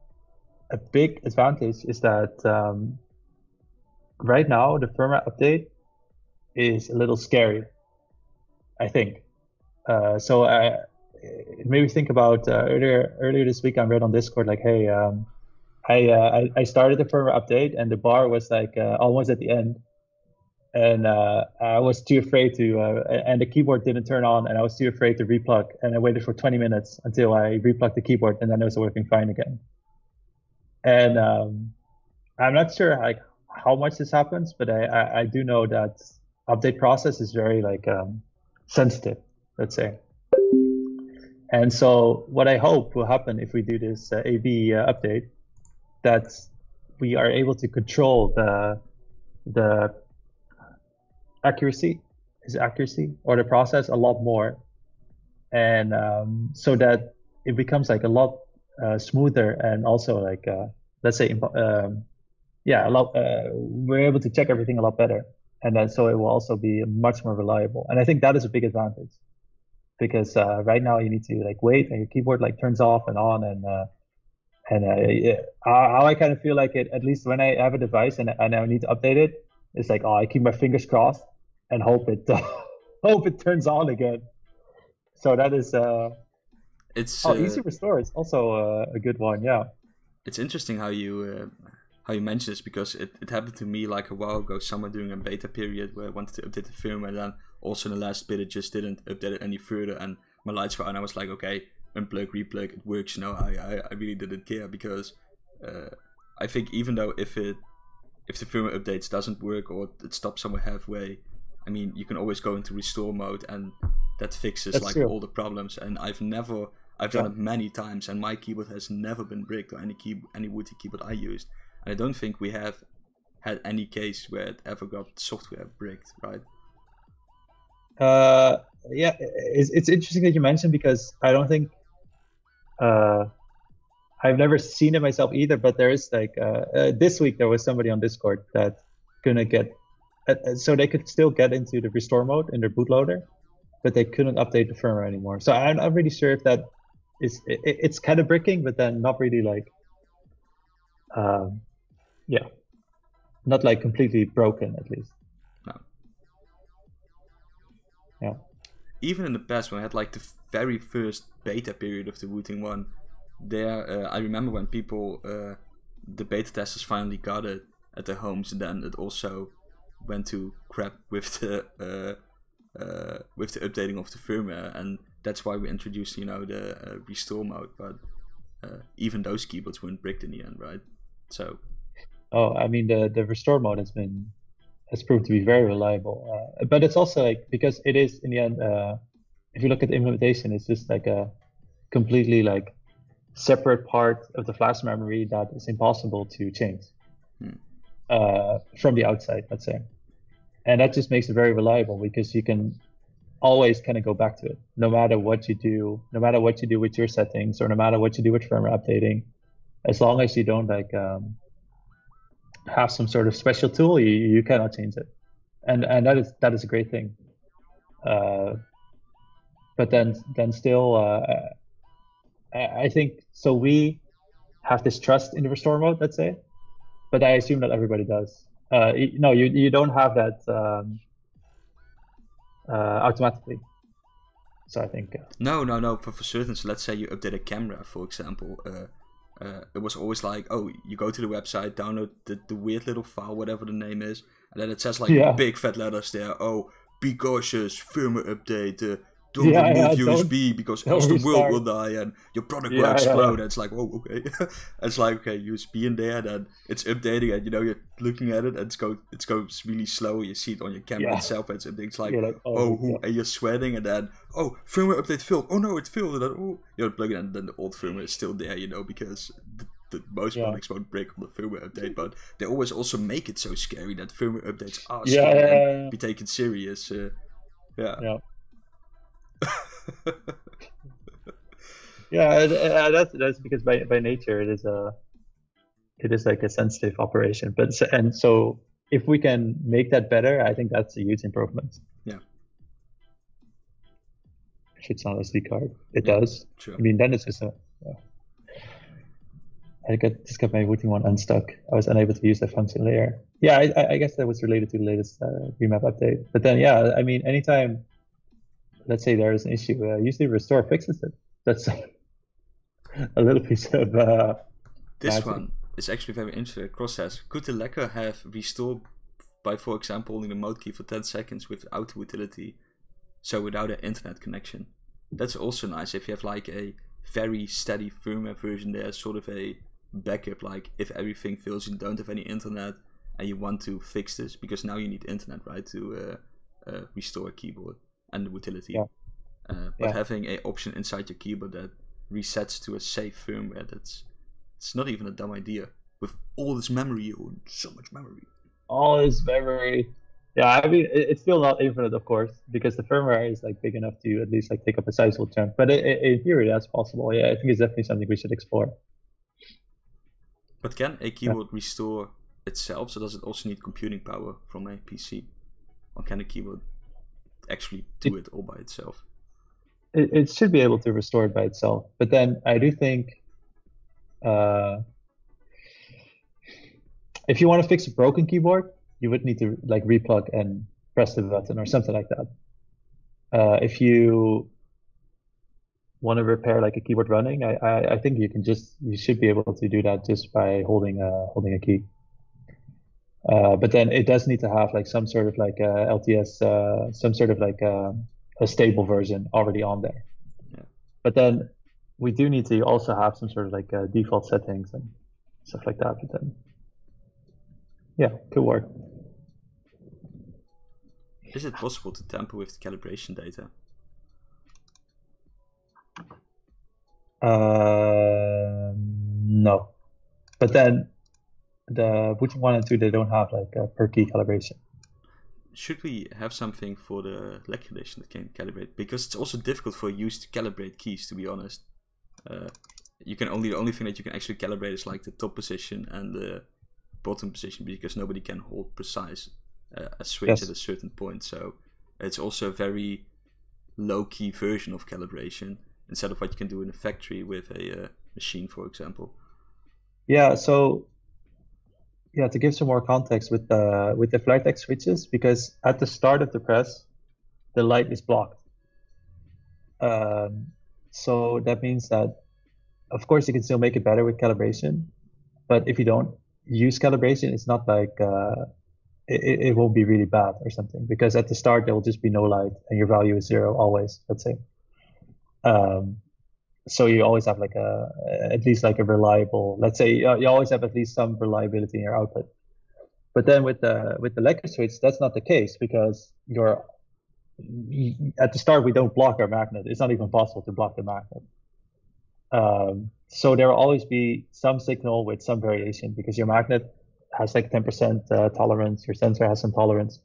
a big advantage is that um, right now the firmware update is a little scary. I think. Uh, so I, it made me think about uh, earlier earlier this week. I read on Discord like, hey, um, I, uh, I, I started the firmware update and the bar was like uh, almost at the end, and uh, I was too afraid to, uh, and the keyboard didn't turn on, and I was too afraid to replug, and I waited for 20 minutes until I replugged the keyboard, and then it was working fine again. And um, I'm not sure like how much this happens, but I, I, I do know that update process is very like um, sensitive, let's say. And so what I hope will happen if we do this uh, AB uh, update, that we are able to control the the accuracy, is accuracy or the process a lot more, and um, so that it becomes like a lot uh, smoother and also like uh, let's say um, yeah a lot uh, we're able to check everything a lot better. And then so it will also be much more reliable. And I think that is a big advantage because uh, right now you need to like wait and your keyboard like turns off and on and uh, and uh, how I kind of feel like it at least when I have a device and, and I need to update it, it's like oh I keep my fingers crossed and hope it hope it turns on again. So that is uh, it's oh easy restore is also uh, a good one yeah. It's interesting how you uh, how you mentioned this because it, it happened to me like a while ago, somewhere during a beta period where I wanted to update the firmware and then also in the last bit it just didn't update it any further and my lights were on. I was like, okay, unplug, replug, it works. You know, I, I, I really didn't care because uh, I think even though if it if the firmware updates doesn't work or it stops somewhere halfway, I mean you can always go into restore mode and that fixes That's like true. all the problems. And I've never I've done Yeah. it many times and my keyboard has never been bricked or any key any Wooting keyboard I used. And I don't think we have had any case where it ever got software bricked, right? Uh, yeah, it's, it's interesting that you mentioned because I don't think uh, I've never seen it myself either. But there is like uh, uh, this week there was somebody on Discord that gonna get uh, uh, so they could still get into the restore mode in their bootloader, but they couldn't update the firmware anymore. So I'm not really sure if that is it, it- it's kind of bricking, but then not really like um, yeah, not like completely broken at least. Even in the past when I had like the very first beta period of the Wooting one, there uh, I remember when people uh, the beta testers finally got it at their homes, and then it also went to crap with the uh, uh, with the updating of the firmware, and that's why we introduced you know the uh, restore mode. But uh, even those keyboards weren't bricked in the end, right? So Oh, I mean the the restore mode has been has proved to be very reliable, uh, but it's also like because it is in the end, uh, if you look at the implementation, it's just like a completely like separate part of the flash memory that is impossible to change Hmm. uh, from the outside, let's say, and that just makes it very reliable because you can always kind of go back to it, no matter what you do, no matter what you do with your settings, or no matter what you do with firmware updating, as long as you don't like. Um, have some sort of special tool, you, you cannot change it, and and that is that is a great thing. Uh, but then then still, uh, I, I think so. We have this trust in the restore mode, let's say, but I assume that everybody does. Uh, no, you you don't have that um, uh, automatically. So I think uh, No, no, no. For, for certain, so let's say you update a camera, for example. Uh, it was always like, oh, you go to the website, download the, the weird little file, whatever the name is, and then it says like Yeah. big fat letters there. Oh, be cautious, firmware update. Uh, don't Yeah, remove yeah, USB because don't else the world will die and your product Yeah, will explode. And it's like, oh, okay. it's like okay, USB in there, then it's updating, and you know you're looking at it, and it's go it goes really slow. You see it on your camera itself, and it's, it's like like, oh, oh, who, and you're sweating, and then oh, firmware update failed. Oh no, it failed. And then oh, you plug it, in, and then the old firmware is still there, you know, because the, the most products won't break on the firmware update. But they always also make it so scary that firmware updates are Yeah, scary yeah, and yeah, yeah. be taken serious. Uh, yeah. Yeah. Yeah, and- and that's that's because by by nature it is a it is like a sensitive operation. But and so if we can make that better, I think that's a huge improvement. Yeah. If it's not a SD card, it Yeah. does. True. I mean, then it's just a. yeah. I got just got my Wooting one unstuck. I was unable to use the function layer. Yeah, I, I- I guess that was related to the latest uh, remap update. But then, yeah, I mean, anytime, let's say there is an issue, uh, usually restore fixes it. That's a little piece of. Uh, This Magic. one is actually very interesting. Cross says, could the Lekker have restore by, for example, holding the mode key for 10 seconds without the utility, so without an internet connection? That's also nice if you have like a very steady firmware version there, sort of a backup, like if everything fails, you don't have any internet and you want to fix this, because now you need internet, right, to uh, uh, restore a keyboard and the utility. Yeah. Uh, but Yeah. having a option inside your keyboard that resets to a safe firmware, that's it's not even a dumb idea. With all this memory, you own so much memory. all this memory. Yeah, I mean, it's still not infinite, of course, because the firmware is like big enough to at least like take up a sizable chunk. But in theory, that's possible. Yeah, I think it's definitely something we should explore. But can a keyboard restore itself? So does it also need computing power from a PC? Or can a keyboard actually do it all by itself? it, it should be able to restore it by itself. But then I do think uh, if you want to fix a broken keyboard, you would need to like replug and press the button or something like that. Uh, if you want to repair like a keyboard running, I, I, I, think you can just you should be able to do that just by holding a holding a key. Uh, but then it does need to have like some sort of like uh, LTS, uh, some sort of like uh, a stable version already on there. Yeah. But then we do need to also have some sort of like uh, default settings and stuff like that. But then, yeah, could work. Is it possible to tamper with the calibration data? Uh, no. But then the one and two they don't have like a per key calibration. Should we have something for the Lekker edition that can calibrate? Because it's also difficult for use to calibrate keys. To be honest, uh, you can only the only thing that you can actually calibrate is like the top position and the bottom position because nobody can hold precise uh, a switch yes. at a certain point. So it's also a very low key version of calibration instead of what you can do in a factory with a uh, machine, for example. Yeah. So yeah, to give some more context with the with the Flaretech switches, because at the start of the press, the light is blocked. Um, so that means that, of course, you can still make it better with calibration, but if you don't use calibration, it's not like uh, it, it won't be really bad or something. Because at the start there will just be no light and your value is zero always. Let's say. Um, so you always have like a at least like a reliable let's say you always have at least some reliability in your output. But then with the with the Lekker switch that's not the case because you're at the start we don't block our magnet. It's not even possible to block the magnet. Um, so there will always be some signal with some variation because your magnet has like 10% uh, tolerance. Your sensor has some tolerance.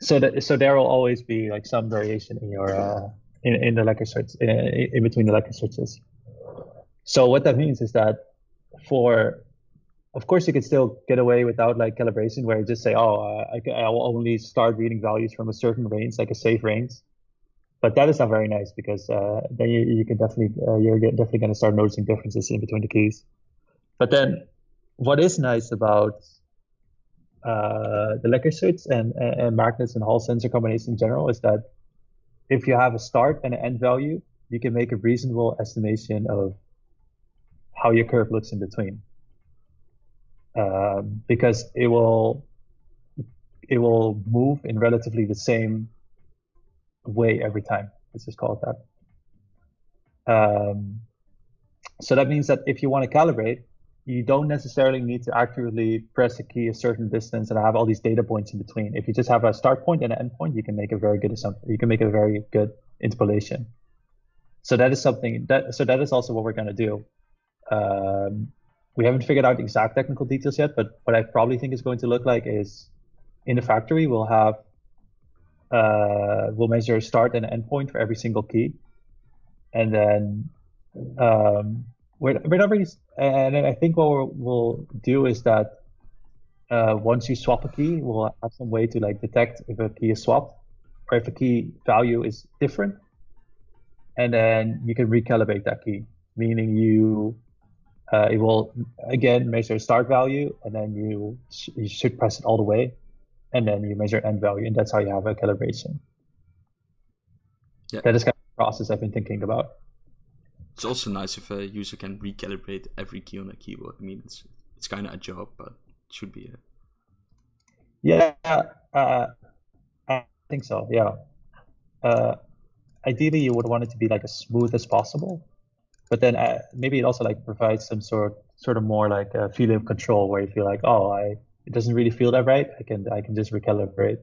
So that so there will always be like some variation in your uh, in, in the Lekker switch, in, in between the Lekker switches. So what that means is that for, of course, you can still get away without like calibration, where you just say, oh, I, I will only start reading values from a certain range, like a safe range. But that is not very nice because uh, then you, you can definitely uh, you're definitely going to start noticing differences in between the keys. But then, what is nice about uh, the Lekker switch and, and magnets and Hall sensor combination in general is that if you have a start and an end value, you can make a reasonable estimation of how your curve looks in between. Um, because it will it will move in relatively the same way every time. Let's just call it that. Um, so that means that if you want to calibrate, you don't necessarily need to accurately press a key a certain distance and have all these data points in between. If you just have a start point and an end point, you can make a very good assumption. You can make a very good interpolation. So that is something that so that is also what we're going to do. Um, we haven't figured out the exact technical details yet, but what I probably think is going to look like is in the factory we'll have uh, we'll measure start and end point for every single key, and then um, we're, we're not really, and I think what we will do is that uh, once you swap a key, we'll have some way to like detect if a key is swapped or if a key value is different, and then you can recalibrate that key, meaning you uh, it will again measure start value, and then you sh- you should press it all the way, and then you measure end value, and that's how you have a calibration. Yeah. That is kind of the process I've been thinking about. It's also nice if a user can recalibrate every key on a keyboard. I mean, it's it's kind of a job, but it should be. A... Yeah, uh, I think so. Yeah. Uh, ideally, you would want it to be like as smooth as possible, but then uh, maybe it also like provides some sort sort of more like a feeling of control where you feel like, oh, I it doesn't really feel that right. I can I can just recalibrate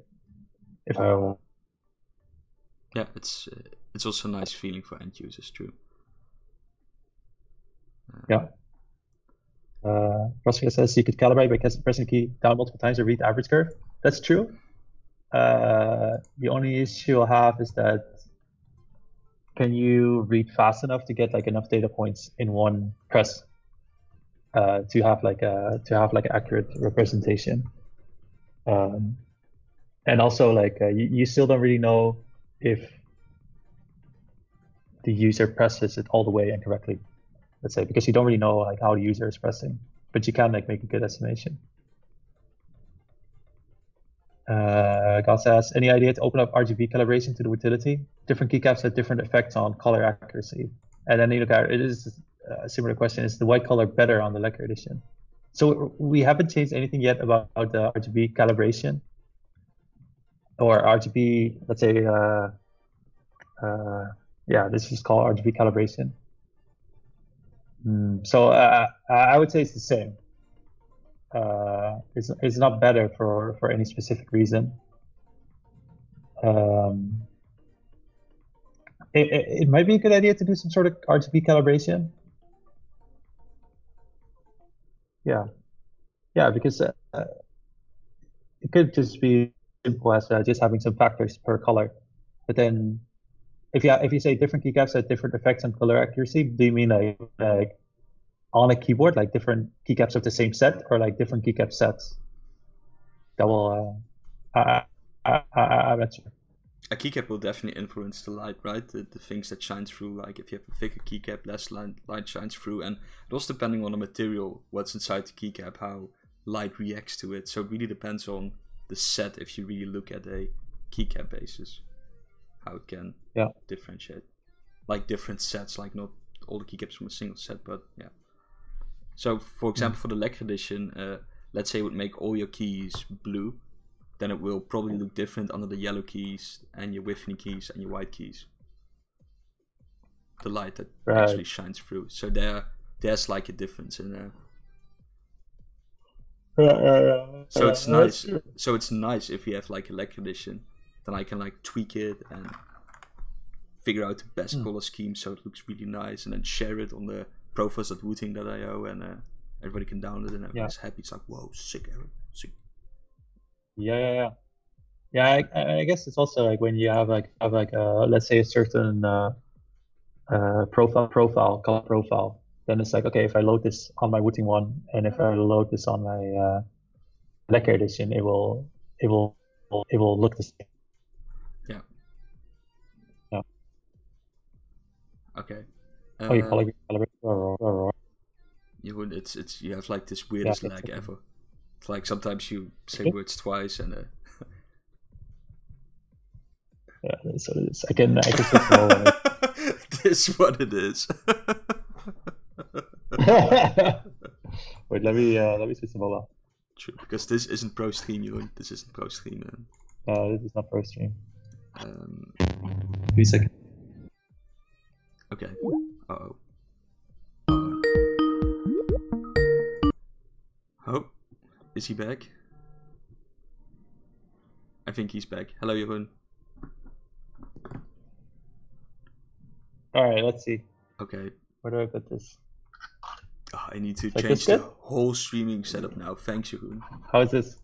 if I want. Yeah, it's it's also a nice feeling for end users too. Yeah. Uh, CrossFit says you could calibrate by pressing the key down multiple times to read the average curve. That's true. Uh, the only issue you'll have is that can you read fast enough to get like enough data points in one press uh, to have like a to have like accurate representation. Um, and also like uh, you, you still don't really know if the user presses it all the way incorrectly. Let's say because you don't really know like how the user is pressing, but you can like make a good estimation. Uh, God says, any idea to open up RGB calibration to the utility? Different keycaps have different effects on color accuracy. And then you look at it is a similar question: Is the white color better on the Lekker edition? So we haven't changed anything yet about the RGB calibration or RGB. Let's say, uh, uh, yeah, this is called RGB calibration. Mm, so uh, I would say it's the same. Uh, it's, it's not better for, for any specific reason. Um, it, it, it, might be a good idea to do some sort of RGB calibration. Yeah, yeah, because uh, it could just be simple as uh, just having some factors per color. But then, if you if you say different keycaps have different effects on color accuracy, do you mean like, like on a keyboard, like different keycaps of the same set, or like different keycap sets? That will. Uh, I, I, I, I'm not sure. A keycap will definitely influence the light, right? The, the things that shine through, like if you have a thicker keycap, less light, light shines through, and it also depending on the material, what's inside the keycap, how light reacts to it. So it really depends on the set if you really look at a keycap basis, how it can yeah. differentiate. Like different sets, like not all the keycaps from a single set, but yeah. So, for example, for the Lekker edition, uh, let's say it would make all your keys blue, then it will probably look different under the yellow keys and your Wifney keys and your white keys. The light that right. actually shines through. So there, there's like a difference in there. Yeah, yeah, yeah. So it's nice. So it's nice if you have like a Lekker edition, then I can like tweak it and figure out the best mm. color scheme so it looks really nice, and then share it on the profiles.wooting.io and uh, everybody can download it and everybody's yeah. happy. It's like, whoa, sick, Aaron, sick. Yeah, yeah, yeah. Yeah, I, I, guess it's also like when you have like have like a let's say a certain uh, uh, profile profile color profile, then it's like okay, if I load this on my Wooting one, and if I load this on my uh, edition, it will it will it will look the same. Okay. Uh, oh, you call it You would. It's it's you have like this weirdest yeah, lag ever. It's like sometimes you say okay. words twice and. Uh... yeah, that's what it is. I can I can this is what it is. Wait, let me uh, let me switch the volume. True, because this isn't pro stream, you. This isn't pro stream. Man. Uh, this is not pro stream. Um, Three seconds. Okay. Uh oh. Oh, is he back? I think he's back. Hello, Jeroen. Alright, let's see. Okay. Where do I put this? Oh, I need to like change the whole streaming setup now. Thanks, Jeroen. How is this?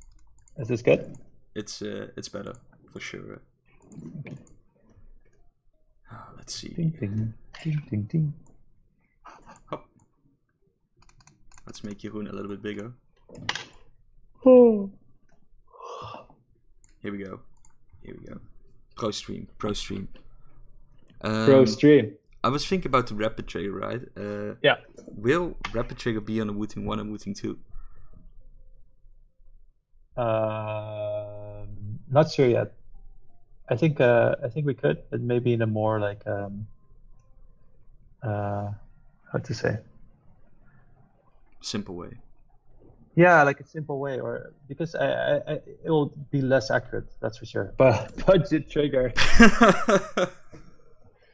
Is this good? It's uh, it's better for sure. Okay. Oh, let's see. Ding, ding, ding, ding, ding. Hop. Let's make your Jeroen a little bit bigger. Oh. Here we go. Here we go. Pro stream. Pro stream. Um, Pro stream. I was thinking about the rapid trigger, right? Uh, yeah. Will rapid trigger be on a Wooting one and Wooting two? Uh, not sure yet. I think uh, I think we could, but maybe in a more like um, uh, how to say simple way. Yeah, like a simple way, or because I, I, I it will be less accurate. That's for sure. But budget trigger.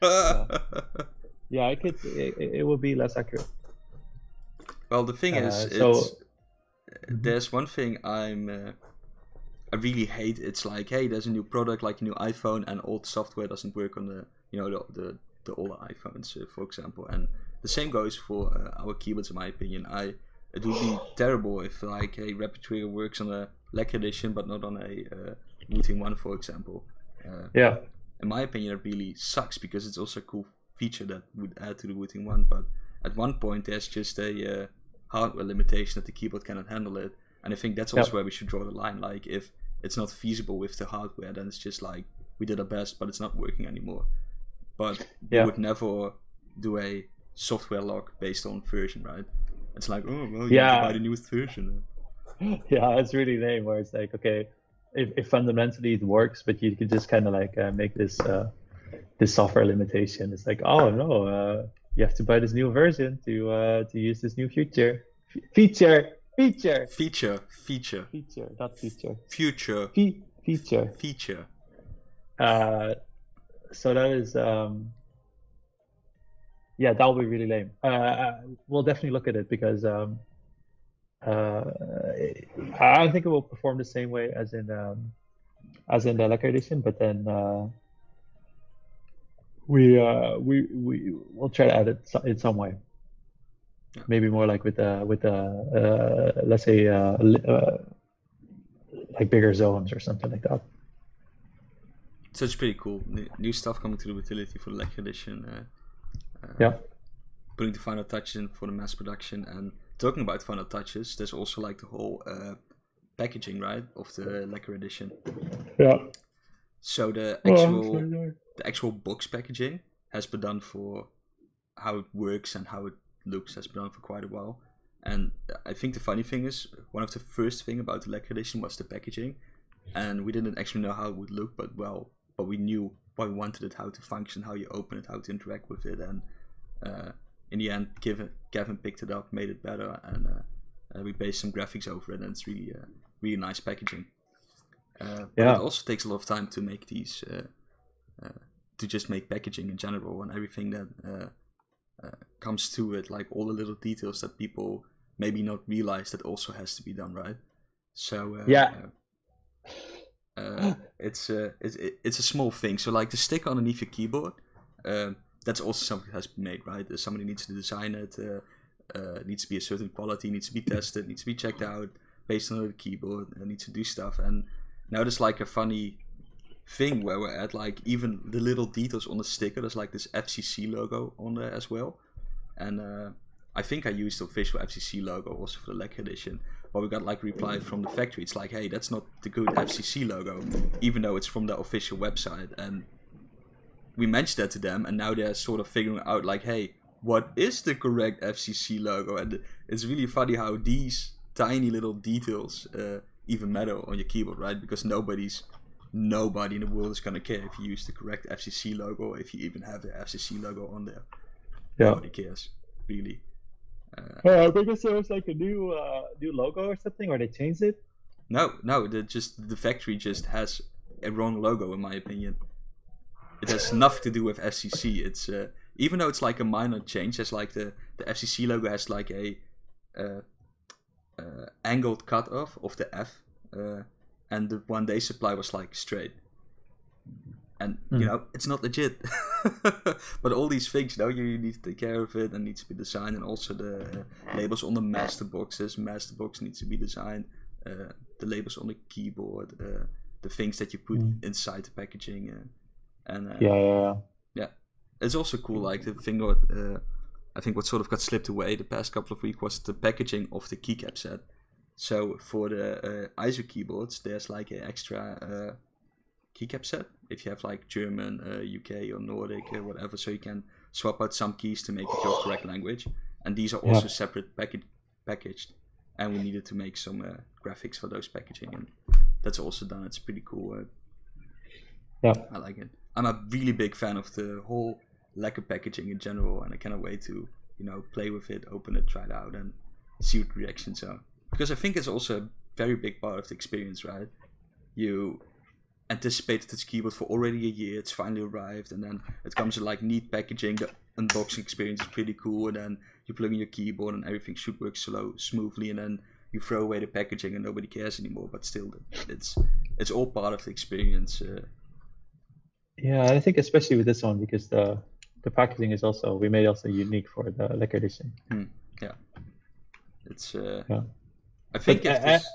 yeah. yeah, I could. It, it will be less accurate. Well, the thing is, uh, so, mm-hmm. there's one thing I'm. Uh, I really hate. It's like, hey, there's a new product, like a new iPhone, and old software doesn't work on the, you know, the the, the older iPhones, uh, for example. And the same goes for uh, our keyboards, in my opinion. I it would be terrible if like a Rapid Trigger works on a Lekker edition, but not on a uh, Wooting one, for example. Uh, yeah. In my opinion, it really sucks because it's also a cool feature that would add to the Wooting one. But at one point, there's just a uh, hardware limitation that the keyboard cannot handle it, and I think that's also where we should draw the line. Like if it's not feasible with the hardware, then it's just like we did our best, but it's not working anymore. But Yeah. would never do a software lock based on version, right? It's like, oh, well, you Yeah. buy the newest version. yeah, it's really lame. Where it's like, okay, if, if fundamentally it works, but you could just kind of like uh, make this uh, this software limitation. It's like, oh no, uh, you have to buy this new version to uh, to use this new feature. F- feature, feature, Feature, feature, feature, not feature, future, Fe- feature. feature. Uh, so that is, um, yeah, that will be really lame. Uh, uh, we'll definitely look at it because um, uh, I think it will perform the same way as in um, as in the Lekker edition, but then uh, we uh, we we will try to add it in some way. Maybe more like with uh, with uh, let's say like bigger zones or something like that. So it's pretty cool. New, stuff coming to the utility for the Lekker edition. Uh, uh, Yeah. Putting the final touches in for the mass production. And talking about final touches, there's also like the whole uh, packaging, right, of the Lekker edition. Yeah. So the actual the actual box packaging has been done for how it works and how it looks has been done for quite a while. And I think the funny thing is, one of the first thing about the Lekker edition was the packaging, and we didn't actually know how it would look, but well, but we knew why we wanted it, how to function, how you open it, how to interact with it, and uh, in the end, Gavin, Gavin picked it up, made it better, and uh, uh, we based some graphics over it, and it's really, uh, really nice packaging. Uh, Yeah. it also takes a lot of time to make these, uh, uh, to just make packaging in general, and everything that uh, uh, comes to it, like all the little details that people maybe not realize that also has to be done, right? So uh, Yeah. Uh, uh, it's uh, it's it's a small thing. So like the sticker underneath your keyboard, um, that's also something that has been made, right? Uh, Somebody needs to design it. Uh, uh, needs to be a certain quality, needs to be tested, needs to be checked out based on the keyboard, and needs to do stuff. And now there's like a funny thing where we're at, like even the little details on the sticker. There's like this FCC logo on there as well, and uh, I think I used the official FCC logo also for the Lekker edition. But we got like reply from the factory. It's like, hey, that's not the good FCC logo, even though it's from the official website. And we mentioned that to them, and now they're sort of figuring out like, hey, what is the correct FCC logo? And it's really funny how these tiny little details uh, even matter on your keyboard, right? Because nobody's nobody in the world is gonna care if you use the correct FCC logo, or if you even have the FCC logo on there. Yeah. Nobody cares, really. Uh, Uh, because there was like a new uh, new logo or something, or they changed it. No, no, the just the factory just has a wrong logo in my opinion. It has nothing to do with FCC. It's uh, even though it's like a minor change, as like the the FCC logo has like a uh, uh, angled cutoff of the F, uh, and the one they supply was like straight. And you Hmm. know it's not legit, but all these things, you know, you need to take care of it and needs to be designed, and also the uh, labels on the master boxes. Master box needs to be designed uh, the labels on the keyboard, uh, the things that you put Mm. inside the packaging, uh, and uh, Yeah, yeah, yeah. it's also cool. Like the thing what uh, I think what sort of got slipped away the past couple of weeks was the packaging of the keycap set. So for the uh, ISO keyboards, there's like an extra uh, keycap set if you have like German, uh, UK, or Nordic, or whatever. So you can swap out some keys to make it your correct language, and these are also Yeah. separate package packaged. And we needed to make some uh, graphics for those packaging, and that's also done. It's pretty cool. Uh, Yeah. I like it. I'm a really big fan of the whole Lekker packaging in general, and I cannot wait to you know play with it, open it, try it out, and see what reactions are. Because I think it's also a very big part of the experience, right? You anticipated this keyboard for already a year. It's finally arrived, and then it comes in like neat packaging. The unboxing experience is pretty cool, and then you plug in your keyboard, and everything should work slow, smoothly, and then you throw away the packaging, and nobody cares anymore. But still, it's it's all part of the experience. Uh, Yeah, I think especially with this one because the the packaging is also we made also unique for the Lekker edition. Yeah, it's uh, Yeah. I think But, if this,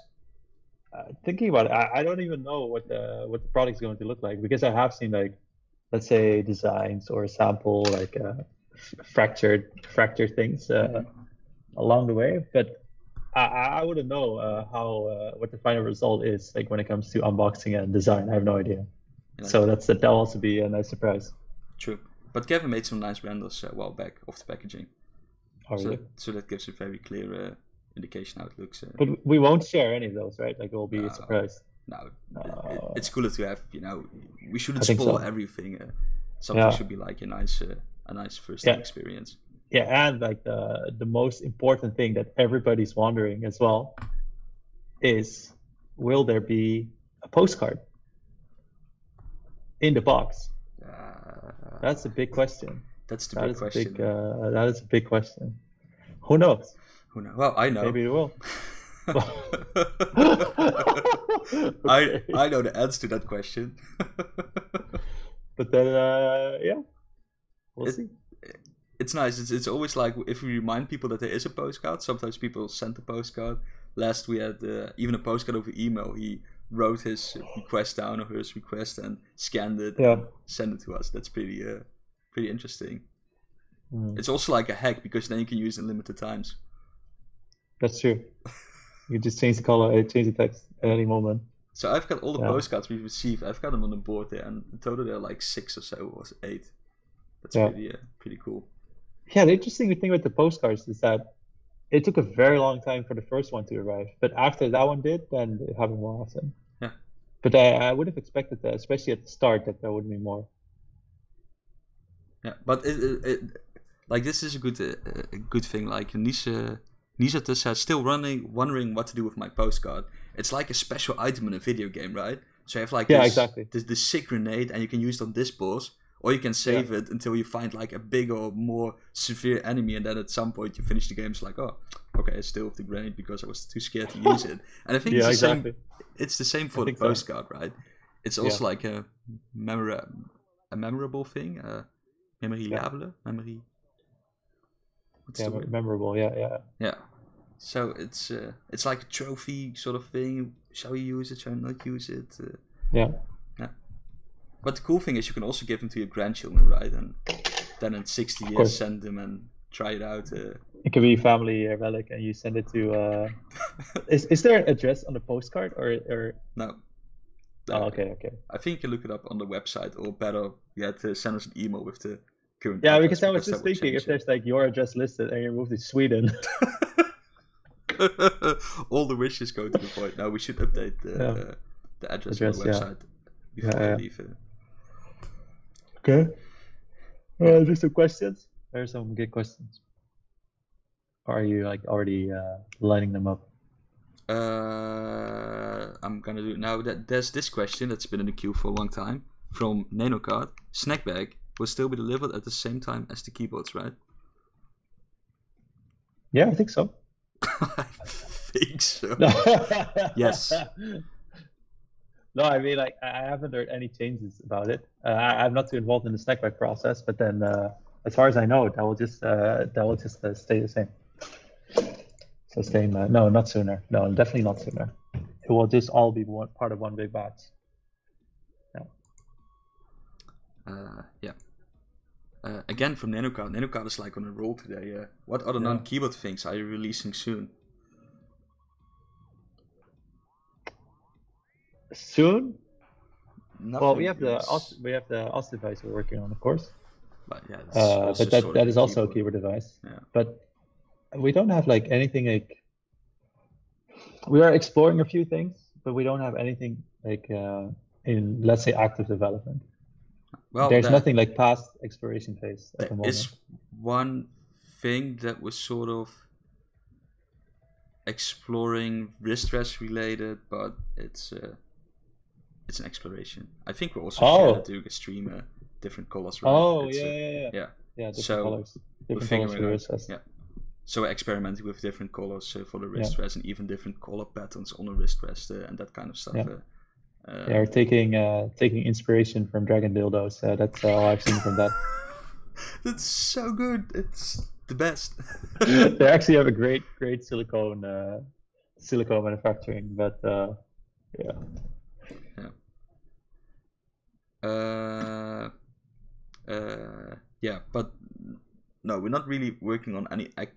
Uh, thinking about it, I, I don't even know what the what the product's going to look like because I have seen like let's say designs or sample like uh, f- fractured fractured things uh, along the way, but I, I wouldn't know uh, how uh, what the final result is like when it comes to unboxing and design. I have no idea. Yeah. So that's that'll also be a nice surprise. true. but Kevin made some nice renders a while back of the packaging. Oh, so, really? that, so that gives a very clear uh, indication how it looks. Uh, But we won't share any of those, right? Like it will be No. a surprise. no, Uh, it, it's cooler to have. You know, we shouldn't spoil so. everything. Uh, something Yeah. should be like a nice, uh, a nice first Yeah. experience. Yeah, and like the the most important thing that everybody's wondering as well is will there be a postcard in the box? Uh, That's a big question. that's the That big question. big uh, that is a big question. Who knows? Who knows? Well, I know. Maybe it will. I Okay. I know the answer to that question. But then uh, yeah. We'll It- see. it's nice. It's it's always like if we remind people that there is a postcard. Sometimes people send a postcard. Last we had uh, even a postcard over email. He wrote his request down or hers request and scanned it, Yeah. and sent it to us. That's pretty uh pretty interesting. Mm, It's also like a hack because then you can use it limited times. That's true. You just change the color, uh, change the text at any moment. So I've got all the Yeah. postcards we've received. I've got them on the board there, and in total there are like six or so, or eight. That's Yeah. pretty uh, pretty cool. Yeah, the interesting thing with the postcards is that it took a very long time for the first one to arrive, but after that one did, then it happened more often. Yeah. But I, I would have expected that, especially at the start, that there would be more. Yeah, but it, it, it like this is a good uh, a good thing. Like Nisa Nisa says, still running wondering what to do with my postcard. It's like a special item in a video game, right? So you have like Yeah, this, exactly. this this sick grenade, and you can use it on this boss, or you can save it until you find like a bigger, more severe enemy, and then at some point you finish the game. It's like, oh, okay, I still have the grenade because I was too scared to use it. And I think Yeah, it's the exactly. same. It's the same for the think so. postcard, right? It's also like a memora- a memorable thing, uh, memorable, memory. What's Yeah, the memorable. Yeah, yeah. Yeah. So it's uh, it's like a trophy sort of thing. Shall we use it? Shall you not use it? Uh, Yeah. but the cool thing is you can also give them to your grandchildren, right? And then in sixty years, send them and try it out. Uh, It could be a family uh, relic, and you send it to. Uh... is is there an address on the postcard, or or? no. Oh, okay, okay. I think you can look it up on the website, or better yet, uh, send us an email with the Yeah, because I was just thinking if there's like your address listed and you moved to Sweden. All the wishes go to the void. Now we should update the Yeah. uh, the address, Address, on the yeah. website before Yeah, we leave. Uh, Okay. Uh, just some questions. There's some good questions. Or are you like already uh, lining them up? Uh, I'm gonna do now. That there's this question that's been in the queue for a long time from Nanocard. Snack bag will still be delivered at the same time as the keyboards, right? Yeah, I think so. I think so. Yes. No, I mean, like, I haven't heard any changes about it. Uh, I, I'm not too involved in the snack bag process, but then, uh, as far as I know, that will just uh, that will just uh, stay the same. So same. Uh, no, not sooner. No, definitely not sooner. It will just all be one part of one big batch. Uh, yeah. Uh, again from Nanocard. Nanocard is like on a roll today. Uh, what other Yeah. non-keyboard things are you releasing soon? Soon. Well, we have the is- OS, we have the OS device we're working on, of course. But yeah, Uh, but that, that a also a keyboard. keyboard device. Yeah. But we don't have like anything like. We are exploring a few things, but we don't have anything like uh, in let's say active development. Well, There's there- nothing like past exploration phase at the moment. is one thing that was sort of exploring wrist rest related, but it's uh, it's an exploration. I think we're also Oh. sharing doing a stream uh, different colors. Right? Oh yeah, uh, yeah, yeah. yeah. Yeah, different So, colors. Different colors for the out. wrist rest. Yeah. So we're experimenting with different colors uh, for the wrist rest and even different color patterns on the wrist rest uh, and that kind of stuff. Yeah. Uh, uh, Yeah, we're taking uh, taking inspiration from Dragon Dildos. Uh, that's all I've seen from that. That's so good. It's the best. they actually have a great great silicone uh, silicone manufacturing, but uh, yeah. Uh, uh, yeah, but no, we're not really working on any. Act-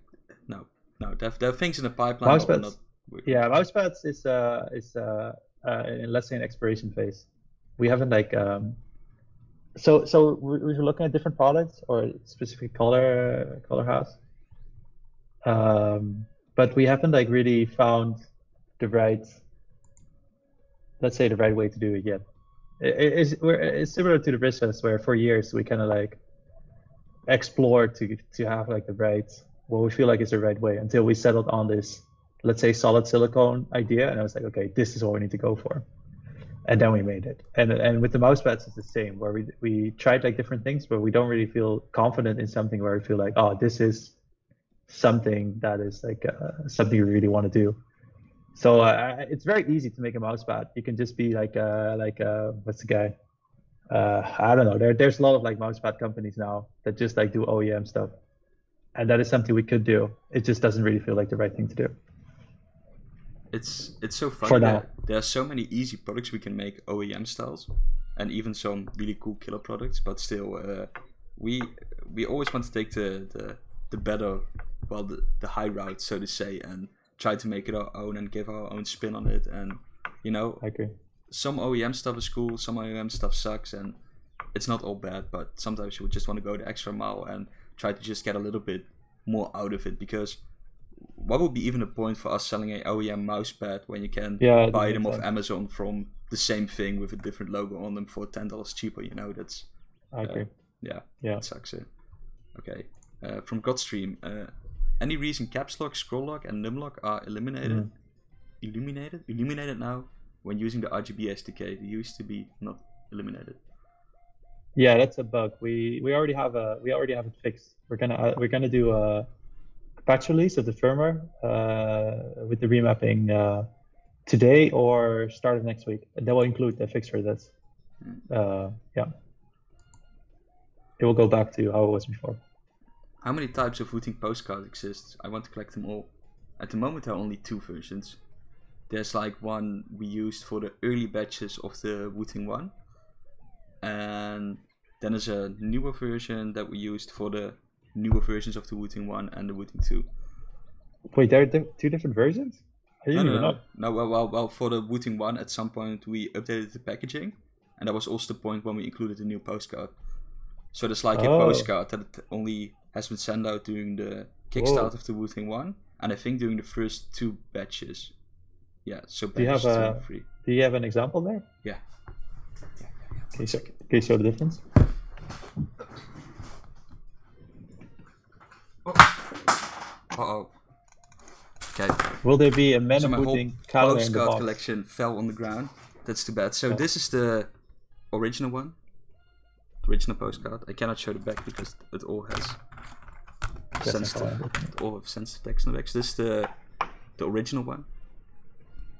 no, no, there, there are things in the pipeline. Mouse pads? not working. Yeah, mousepads is uh is uh, uh in let's say an exploration phase. We haven't like um so so we were looking at different products or specific color color house. Um, but we haven't like really found the right, let's say the right way to do it yet. It, it's, it's similar to the business where for years we kind of like explored to to have like the right what we feel like is the right way until we settled on this let's say solid silicone idea and i was like okay this is what we need to go for. And then we made it. And and with the mouse pads it's the same where we we tried like different things but we don't really feel confident in something where we feel like oh this is something that is like uh, something we really want to do. So uh, it's very easy to make a mouse pad. You can just be like uh like uh what's the guy? Uh i don't know. There, there's a lot of like mouse pad companies now that just like do oem stuff. And that is something we could do. It just doesn't really feel like the right thing to do it's it's so funny that there are so many easy products we can make OEM styles, and even some really cool killer products. But still, uh, we we always want to take the the, the better, well, the, the high route, so to say, and try to make it our own and give our own spin on it. And you know, I agree. Some OEM stuff is cool, some OEM stuff sucks, and it's not all bad. But sometimes you just want to go the extra mile and try to just get a little bit more out of it because what would be even a point for us selling a OEM mousepad when you can yeah, buy them off Amazon from the same thing with a different logo on them for ten dollars cheaper? You know, that's I agree. Uh, yeah, yeah, it sucks. It. Okay, uh, from Godstream, uh, any reason caps lock, scroll lock, and numlock are eliminated? Mm. Illuminated, illuminated now when using the RGB SDK. They used to be not eliminated. Yeah, that's a bug. We we already have a we already have it fixed. We're gonna uh, we're gonna do a patch release of the firmware uh, with the remapping uh, today or start of next week. That will include the fixture that's, hmm. uh, yeah. It will go back to how it was before. How many types of Wooting postcards exist? I want to collect them all. At the moment, there are only two versions. There's like one we used for the early batches of the Wooting one, and then there's a newer version that we used for the newer versions of the Wooting 1 and the Wooting 2. Wait, there are two different versions? I no, no, no. no well, well, well, for the Wooting 1, at some point we updated the packaging, and that was also the point when we included the new postcard. So there's like oh. a postcard that only has been sent out during the kickstart Whoa. of the Wooting 1, and I think during the first two batches. Yeah, so do you have a, free. Do you have an example there? Yeah. yeah, yeah, yeah. Show, can you show the difference? Oh. Okay. Will there be a man so pudding postcard collection fell on the ground. That's too bad. So this is the original one. The original postcard. I cannot show the back because it all has sensitive, it all have sensitive text on the back. So this is the the original one.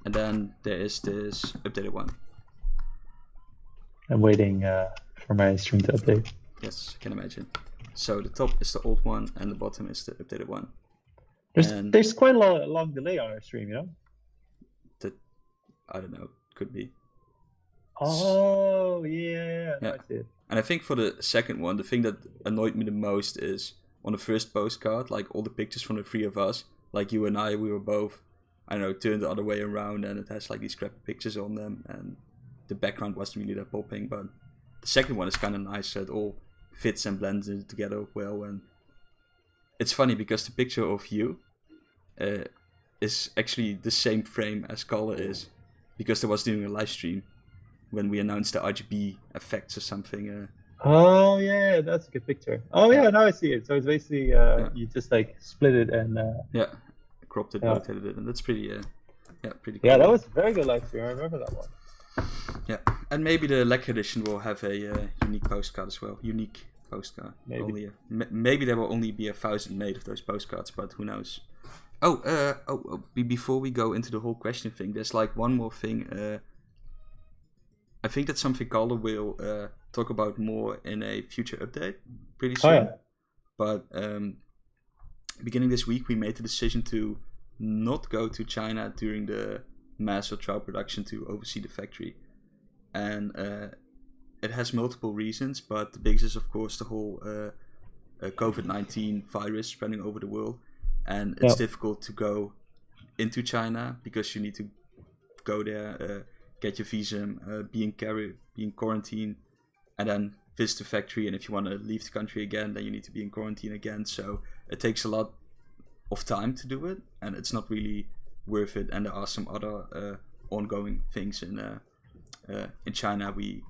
And then there is this updated one. I'm waiting uh, for my stream to update. Yes, I can imagine. So the top is the old one and the bottom is the updated one. There's and there's quite a long, long delay on our stream, you know. That I don't know, could be. Oh yeah, yeah. I and I think for the second one, the thing that annoyed me the most is on the first postcard, like all the pictures from the three of us, like you and I, we were both, I don't know, turned the other way around, and it has like these crappy pictures on them, and the background wasn't really that popping. But the second one is kind of nice, so it all fits and blends together well, and it's funny because the picture of you uh, is actually the same frame as Color is because there was doing a live stream when we announced the RGB effects or something. Uh, oh yeah, that's a good picture. Oh yeah, now I see it. So it's basically uh, yeah. you just like split it and uh, yeah, cropped it, yeah. rotated it, and that's pretty uh, yeah, pretty. Cool. Yeah, that was a very good live stream. I remember that one. Yeah, and maybe the Lek edition will have a uh, unique postcard as well. Unique postcard. Maybe. Only a, maybe there will only be a thousand made of those postcards, but who knows? Oh, uh, oh, oh, before we go into the whole question thing, there's like one more thing. Uh, I think that's something Calder will uh, talk about more in a future update pretty soon. Oh, yeah. But um, beginning this week, we made the decision to not go to China during the mass or trial production to oversee the factory. And uh, it has multiple reasons, but the biggest is, of course, the whole uh, uh, COVID 19 virus spreading over the world. And it's yep. difficult to go into China because you need to go there, uh, get your visa, uh, be in carry, be in quarantine, and then visit the factory, and if you want to leave the country again, then you need to be in quarantine again. So it takes a lot of time to do it, and it's not really worth it. And there are some other uh, ongoing things in uh, uh, in China we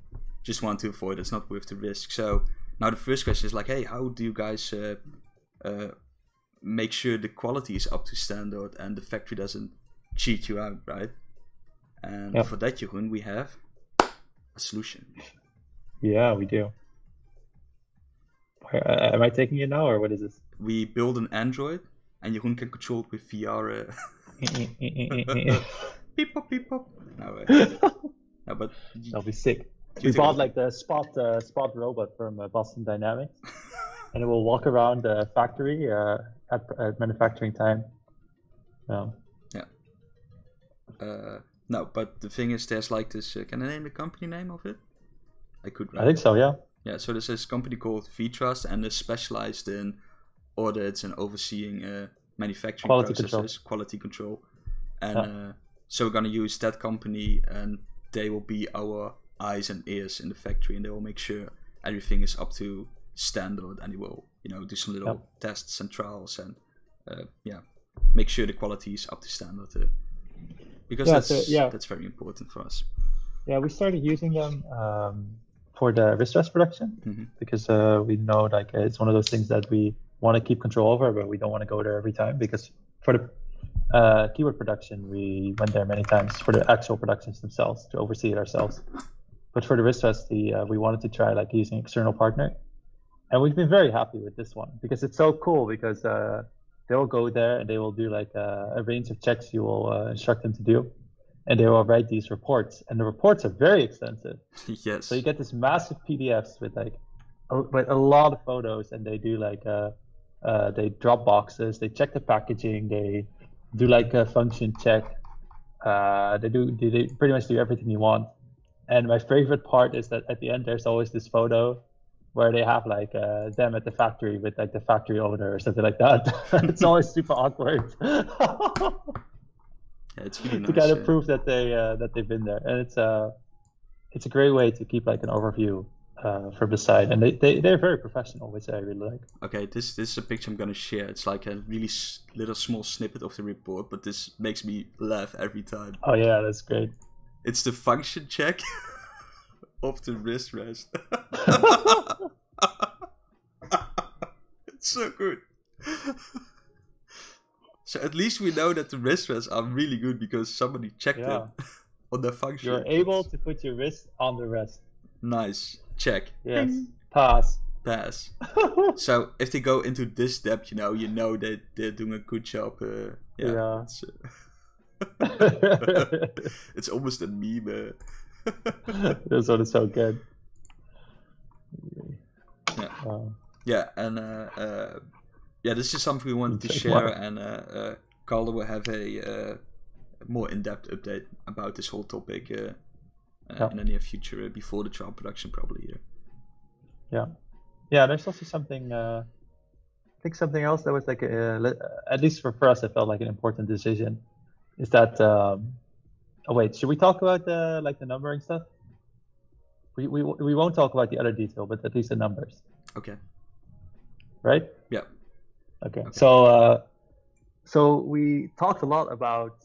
just want to avoid. It's not worth the risk. So now the first question is like, hey, how do you guys uh, uh, make sure the quality is up to standard and the factory doesn't cheat you out, right? And yep. for that, Jeroen, we have a solution. Yeah, we do. Uh, am I taking it now, or what is this? We build an Android, and Jeroen can control it with VR. Uh... beep pop, beep pop. No, uh, no, but that'll be sick. We bought like the Spot uh, Spot robot from uh, Boston Dynamics, and it will walk around the factory uh, at, at manufacturing time. Yeah. Yeah. Uh, no, but the thing is, there's like this. Uh, can I name the company name of it? I could. I think so. Yeah. Yeah. So there's this company called VTrust, and they're specialized in audits and overseeing uh, manufacturing quality processes, control. quality control, and yeah. uh, so we're gonna use that company, and they will be our eyes and ears in the factory, and they will make sure everything is up to standard, and they will, you know, do some little yeah. tests and trials, and uh, yeah, make sure the quality is up to standard. Uh, because yeah, that's so, yeah. that's very important for us. Yeah, we started using them um, for the wrist rest production mm-hmm. because uh, we know like it's one of those things that we want to keep control over, but we don't want to go there every time because for the uh, keyboard production we went there many times for the actual productions themselves to oversee it ourselves. But for the wrist rest, the, uh, we wanted to try like using external partner, and we've been very happy with this one because it's so cool because uh, they'll go there and they will do like a, a range of checks you will uh, instruct them to do. And they will write these reports. And the reports are very extensive. Yes. So you get this massive pdfs with like a, with a lot of photos. And they do like uh, uh, they drop boxes. They check the packaging. They do like a function check. Uh, they do they pretty much do everything you want and my favorite part is that at the end there's always this photo where they have like uh, them at the factory with like the factory owner or something like that. it's always super awkward. yeah, it's really nice, to kind of yeah. prove that they uh, that they've been there, and it's a uh, it's a great way to keep like an overview uh, from the side, and they, they they're very professional, which I really like. Okay, this this is a picture I'm gonna share. It's like a really s- little small snippet of the report, but this makes me laugh every time. Oh yeah, that's great. It's the function check. of the wrist rest. it's so good. so at least we know that the wrist rests are really good because somebody checked yeah. it on the function. You're able to put your wrist on the rest. Nice. Check. Yes. Pass. Pass. so if they go into this depth, you know, you know that they're doing a good job. Uh, yeah. yeah. It's, almost a meme. This one is so good. Yeah. Yeah, and uh, uh, yeah, this is something we wanted to share, and uh, uh, Calder will have a uh, more in-depth update about this whole topic uh, uh, yeah. in the near future, uh, before the trial production, probably. Yeah. Yeah, yeah. There's also something. Uh, I think something else that was like, a, at least for, for us, it felt like an important decision, is that um, Oh wait, should we talk about the like the numbering stuff? We we we won't talk about the other detail, but at least the numbers. Okay. Right? Yeah. Okay. okay. So uh, so we talked a lot about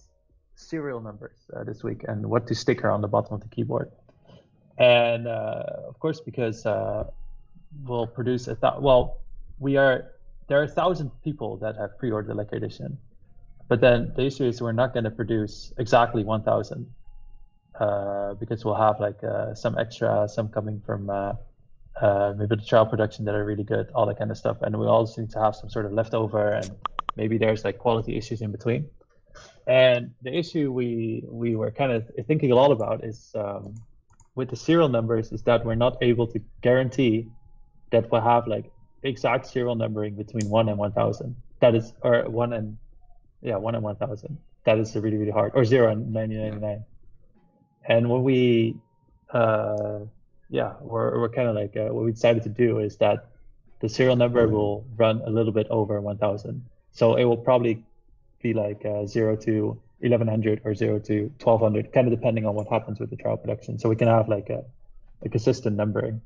serial numbers uh, this week and what to sticker on the bottom of the keyboard. And uh, of course, because uh, we'll produce a th- well, we are there are a thousand people that have pre-ordered the Lekker Edition, but then the issue is we're not going to produce exactly 1,000 uh, because we'll have like uh, some extra, some coming from uh, uh, maybe the trial production that are really good, all that kind of stuff. And we also need to have some sort of leftover, and maybe there's like quality issues in between. And the issue we we were kind of thinking a lot about is um, with the serial numbers is that we're not able to guarantee that we'll have like exact serial numbering between one and 1,000. That is, or one and yeah, one in 1,000. That is really, really hard. Or zero in 999. And what we, uh, yeah, we're, we're kind of like, uh, what we decided to do is that the serial number will run a little bit over 1,000. So it will probably be like uh, 0 to 1100 or 0 to 1200, kind of depending on what happens with the trial production. So we can have like a, a consistent numbering.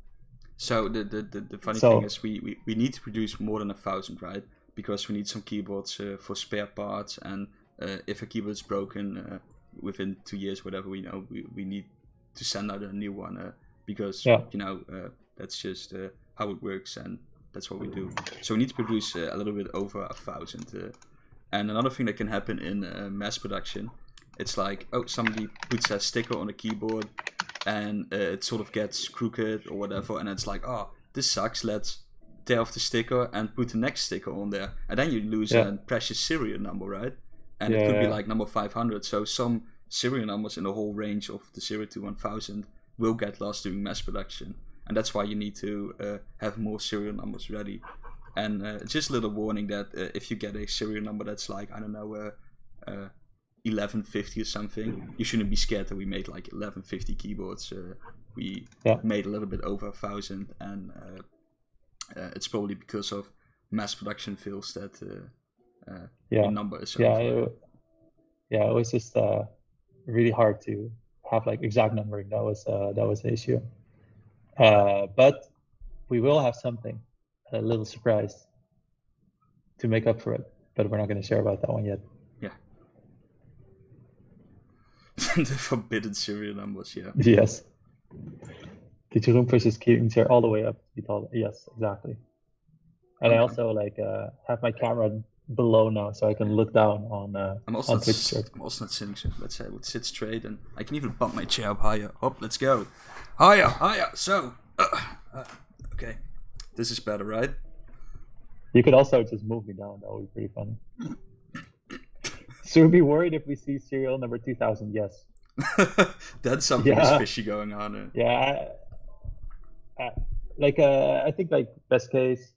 So the the, the, the funny so, thing is we, we, we need to produce more than a thousand, right? Because we need some keyboards uh, for spare parts, and uh, if a keyboard is broken uh, within two years, whatever we know, we, we need to send out a new one uh, because yeah. you know uh, that's just uh, how it works, and that's what we do. So we need to produce a little bit over a thousand. and another thing that can happen in mass production, it's like oh somebody puts a sticker on a keyboard and uh, it sort of gets crooked or whatever, and it's like, oh, this sucks. Let's tear off the sticker and put the next sticker on there, and then you lose yeah. a precious serial number, right? And yeah, it could yeah. be like number 500. So some serial numbers in the whole range of the 0 to 1000 will get lost during mass production, and that's why you need to uh, have more serial numbers ready. And uh, just a little warning that uh, if you get a serial number that's like I don't know uh, uh, 1150 or something, you shouldn't be scared that we made like 1150 keyboards. Uh, we made a little bit over a thousand, and uh, uh, it's probably because of mass production fails that uh, uh, yeah. number is yeah, it, yeah, it was just uh, really hard to have like exact numbering. That was that was the issue. but we will have something, a little surprise to make up for it. But we're not going to share about that one yet. Yeah. the forbidden serial numbers, yeah. Yes. The Jeroen pushes chair all the way up to be taller. Yes, exactly. And okay. I also like uh, have my camera below now, so I can look down on. Uh, I'm also on not, I'm also not sitting. So let's say I would sit straight, and I can even bump my chair up higher. Up, let's go, higher, higher. So, uh, uh, okay, this is better, right? You could also just move me down. That would be pretty funny. So we'd be worried if we see serial number 2000, yes. That's something yeah. fishy going on. There. Yeah. I, like, uh, I think, like, best case,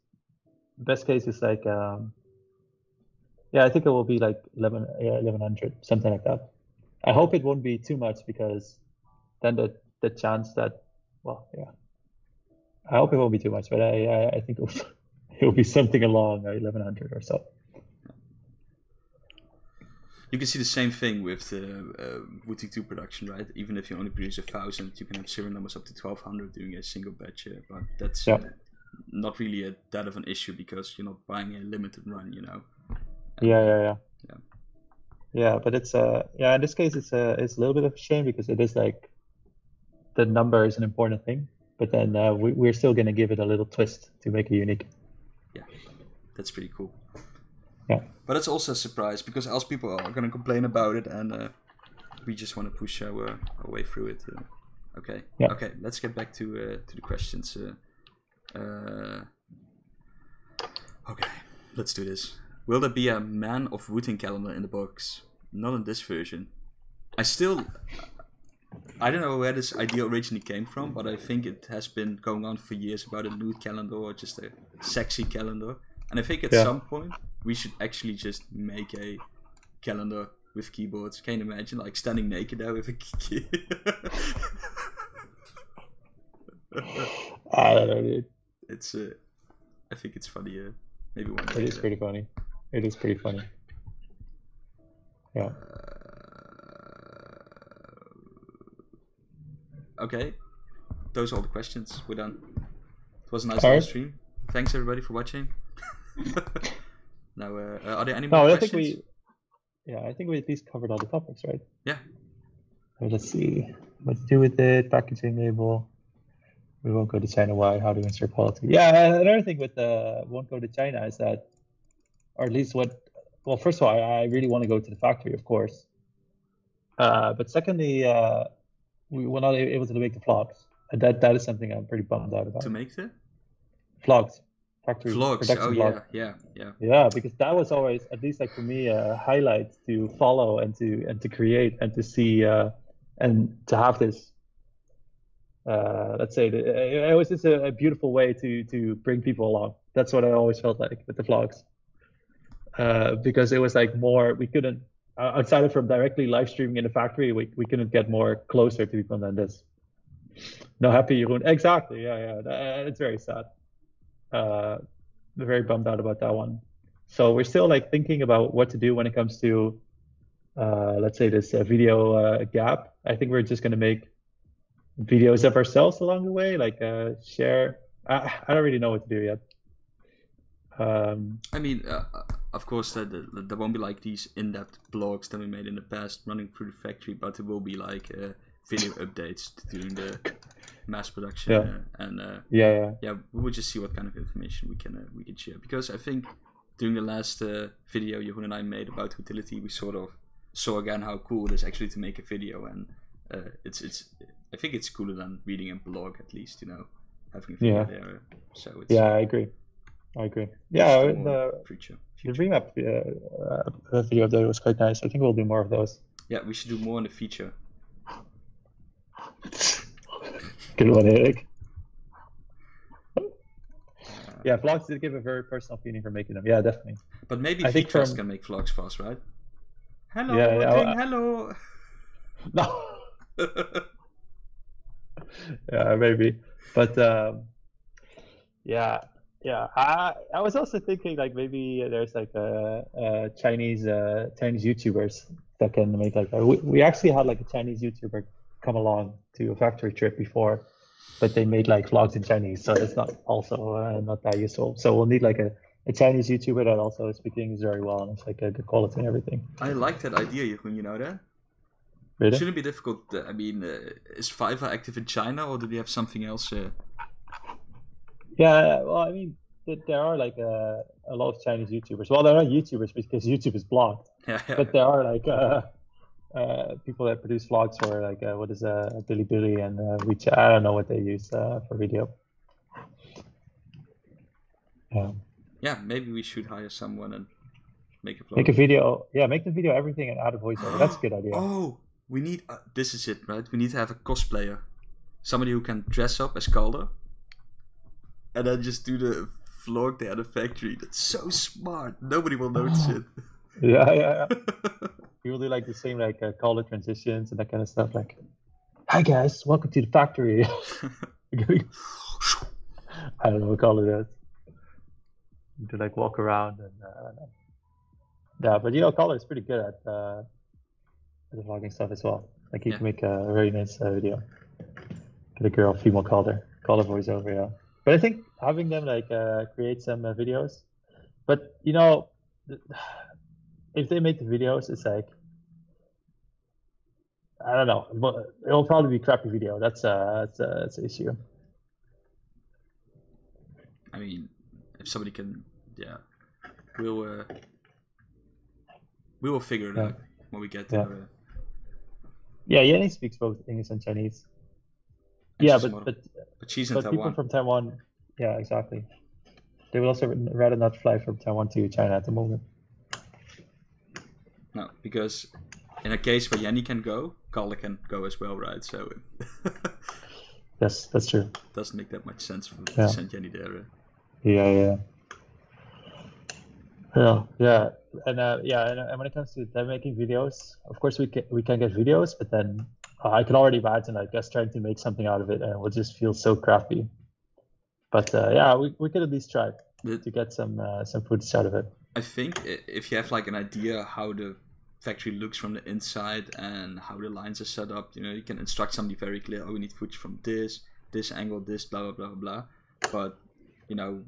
best case is like, um, yeah, I think it will be like 11, yeah, 1100, something like that. I hope it won't be too much because then the, the chance that, well, yeah. I hope it won't be too much, but I, I, I think it will, it will be something along 1100 or so you can see the same thing with the uh, Boutique 2 production, right? Even if you only produce a thousand, you can have serial numbers up to 1200 doing a single batch. Uh, but that's yeah. uh, not really a, that of an issue because you're not buying a limited run, you know? yeah, yeah, yeah. Yeah. Yeah, but it's uh yeah in this case it's a it's a little bit of a shame because it is like the number is an important thing, but then uh, we, we're still gonna give it a little twist to make it unique. Yeah, that's pretty cool. Yeah. But it's also a surprise because else people are going to complain about it and uh, we just want to push our, our way through it. Uh, okay. Yeah. Okay, let's get back to uh, to the questions. Uh, uh, okay, let's do this. Will there be a Man of Wooting calendar in the box? Not in this version. I still. I don't know where this idea originally came from, but I think it has been going on for years about a nude calendar or just a sexy calendar. And I think at yeah. some point we should actually just make a calendar with keyboards. Can you imagine like standing naked there with a key? I don't know, dude. It's uh, I think it's funny. Uh, maybe one. It is pretty funny. It is pretty funny. Yeah. Uh, okay, those are all the questions. We're done. It was a nice right. stream. Thanks everybody for watching. now, uh, are there any more no, questions? I think we, yeah, I think we at least covered all the topics, right? Yeah. let's see what to do with it. Packaging label. We won't go to China. Why? How to insert quality? Yeah, another thing with the won't go to China is that, or at least what. Well, first of all, I, I really want to go to the factory, of course. Uh, but secondly, uh, we were not able to make the vlogs. And that that is something I'm pretty bummed out about. To make the vlogs factory vlogs. production oh, vlog. yeah, yeah, yeah. Yeah, because that was always, at least like for me, a highlight to follow and to and to create and to see uh, and to have this. Uh, let's say it was just a, a, beautiful way to to bring people along. That's what I always felt like with the vlogs, uh, because it was like more we couldn't outside of from directly live streaming in the factory, we, we couldn't get more closer to people than this. No happy Jeroen. Exactly. Yeah, yeah. It's very sad uh, very bummed out about that one. So we're still like thinking about what to do when it comes to, uh, let's say this uh, video uh, gap. I think we're just gonna make videos of ourselves along the way, like uh, share I, I don't really know what to do yet. Um, I mean, uh, of course, there, there won't be like these in-depth blogs that we made in the past running through the factory, but it will be like uh, video updates during the mass production, Yeah. uh, and uh, yeah, yeah, yeah, we will just see what kind of information we can uh, we can share. Because I think during the last uh, video Jeroen and I made about Wootility, we sort of saw again how cool it is actually to make a video, and uh, it's it's I think it's cooler than reading a blog at least, you know, having a video Yeah. there. So it's yeah. I agree. I agree. Yeah, the the future. the future. remap uh, uh, video update was quite nice. I think we'll do more of those. Yeah, we should do more in the feature. Good one, Erik. Yeah, vlogs did give a very personal feeling for making them. Yeah, definitely. But maybe I think features from- can make vlogs fast, right? Hello, Yeah, yeah, Ding, well, hello. No. yeah, maybe. But um, yeah, yeah. I I was also thinking like maybe there's like a, a Chinese uh, Chinese YouTubers that can make like a, we, we actually had like a Chinese YouTuber come along to a factory trip before, but they made like vlogs in Chinese, so it's not also uh, not that useful. So we'll need like a, a Chinese YouTuber that also speaks English very well and it's like a good quality and everything. I like that idea, Jeroen, you know that? Really? Shouldn't be difficult. I mean, uh, is Fiverr active in China or do they have something else? Uh... Yeah, well, I mean, there are like uh, a lot of Chinese YouTubers. Well, they're not YouTubers because YouTube is blocked, Yeah, yeah. but there are like uh, uh, people that produce vlogs for like uh, what is uh, Bilibili and uh, WeChat. I don't know what they use uh, for video. Yeah. yeah, maybe we should hire someone and make a vlog. Make a video. Yeah, make the video everything and add a voiceover. That's a good idea. Oh, we need. Uh, this is it, right? We need to have a cosplayer, somebody who can dress up as Calder, and then just do the vlog there at the factory. That's so smart. Nobody will notice it. Yeah, yeah, yeah. Do like the same like uh, color transitions and that kind of stuff. Like, hi guys, welcome to the factory. I don't know what color that. To like walk around and uh, I don't know. yeah, but you know, Calder is pretty good at uh, the vlogging stuff as well. Like you Yeah. can make a very nice uh, video. Get a girl, female Calder, Calder voiceover, yeah. But I think having them like uh, create some uh, videos, but you know, th- if they make the videos, it's like I don't know, but it'll probably be crappy video. That's uh, that's uh, that's the issue. I mean, if somebody can, yeah, we'll uh, we will figure it Yeah. out when we get there. Yeah. Uh, Yeah, Yanni speaks both English and Chinese. and yeah, but but but she's in but people from Taiwan, yeah, exactly. They would also rather not fly from Taiwan to China at the moment. No, because in a case where Yanni can go, Calder can go as well, right? So Yes, that's true. doesn't make that much sense for Yeah. to send Yanni there. Yeah, yeah. Yeah, yeah, and uh, yeah, and, and when it comes to them making videos, of course we can we can get videos, but then uh, I can already imagine like us trying to make something out of it, and it would just feel so crappy. But uh, yeah, we, we could at least try The- to get some uh, some footage out of it. I think if you have like an idea how the factory looks from the inside and how the lines are set up, you know, you can instruct somebody very clear. Oh, we need footage from this, this angle, this, blah blah blah blah blah. But you know,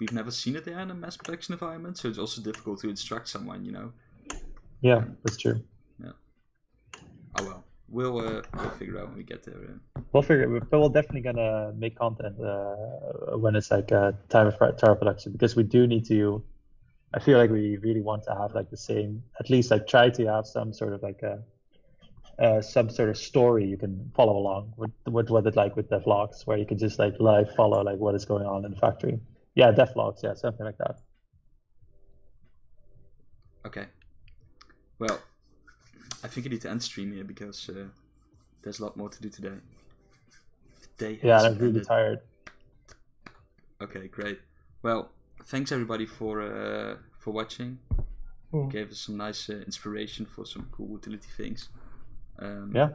we've never seen it there in a mass production environment, so it's also difficult to instruct someone. You know, Yeah, that's true. Yeah. oh well, we'll uh, we'll figure out when we get there. Uh. We'll figure it, but we're definitely gonna make content uh, when it's like uh, time of pri- production because we do need to. I feel like we really want to have like the same, at least like try to have some sort of like a, uh, some sort of story you can follow along with with what it like with the vlogs where you can just like live follow like what is going on in the factory. Yeah, dev vlogs, yeah, something like that. Okay. Well, I think I need to end stream here because uh, there's a lot more to do today. Today Yeah, I'm really tired. Okay, great. Well, thanks everybody for uh, for watching. Mm. Gave us some nice uh, inspiration for some cool Wootility things. Um, Yeah.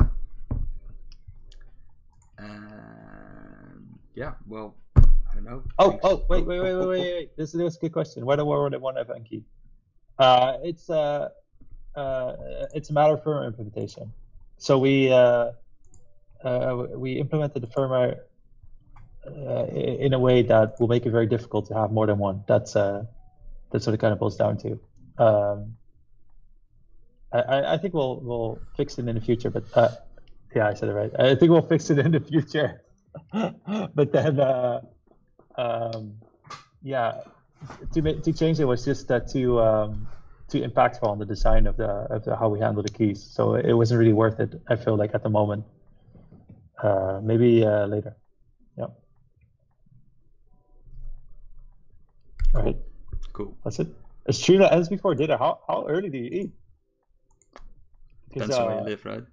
And yeah, well, I don't know. Oh, Thanks. oh, wait, wait, wait, oh, wait, oh, wait, wait. This, this is a good question. What were the one event key? Uh, it's uh, uh, it's a matter of firmware implementation. So we uh, uh, we implemented the firmware uh, in a way that will make it very difficult to have more than one. That's uh, that's what it kind of boils down to. Um, I, I think we'll we'll fix it in the future, but uh, yeah, I said it right. I think we'll fix it in the future. but then, uh, um, yeah, to to change it was just uh, too um, too impactful on the design of the of the, how we handle the keys. So it wasn't really worth it. I feel like at the moment. Uh, maybe uh, later. Yeah. Right. Cool. That's it. it. Is Trina ends before dinner? How how early do you eat? Depends uh, where you live, right?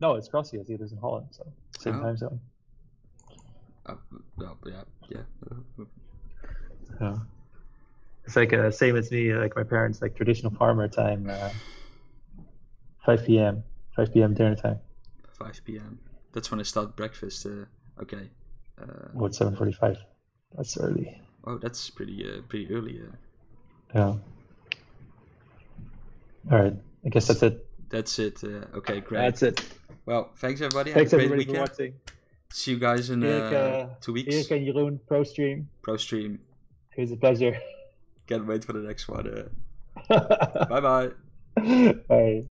No, it's Crossy as he lives in Holland, so same oh. time zone. Uh, well, yeah, yeah. yeah. It's like uh, same as me, like my parents, like traditional farmer time, uh, 5 p.m. 5 p.m. dinner time. 5 p.m. That's when I start breakfast. Uh, okay. Uh, what 7:45? That's early. Oh, that's pretty uh, pretty early. Uh. Yeah. All right. I guess that's it. That's it. Uh, okay, great. That's it. Well, thanks everybody. Thanks Have a great everybody weekend. for watching. See you guys in Erik, uh, two weeks. Erik and Jeroen, Pro Stream. Pro Stream. It was a pleasure. Can't wait for the next one. Uh. bye bye. Bye.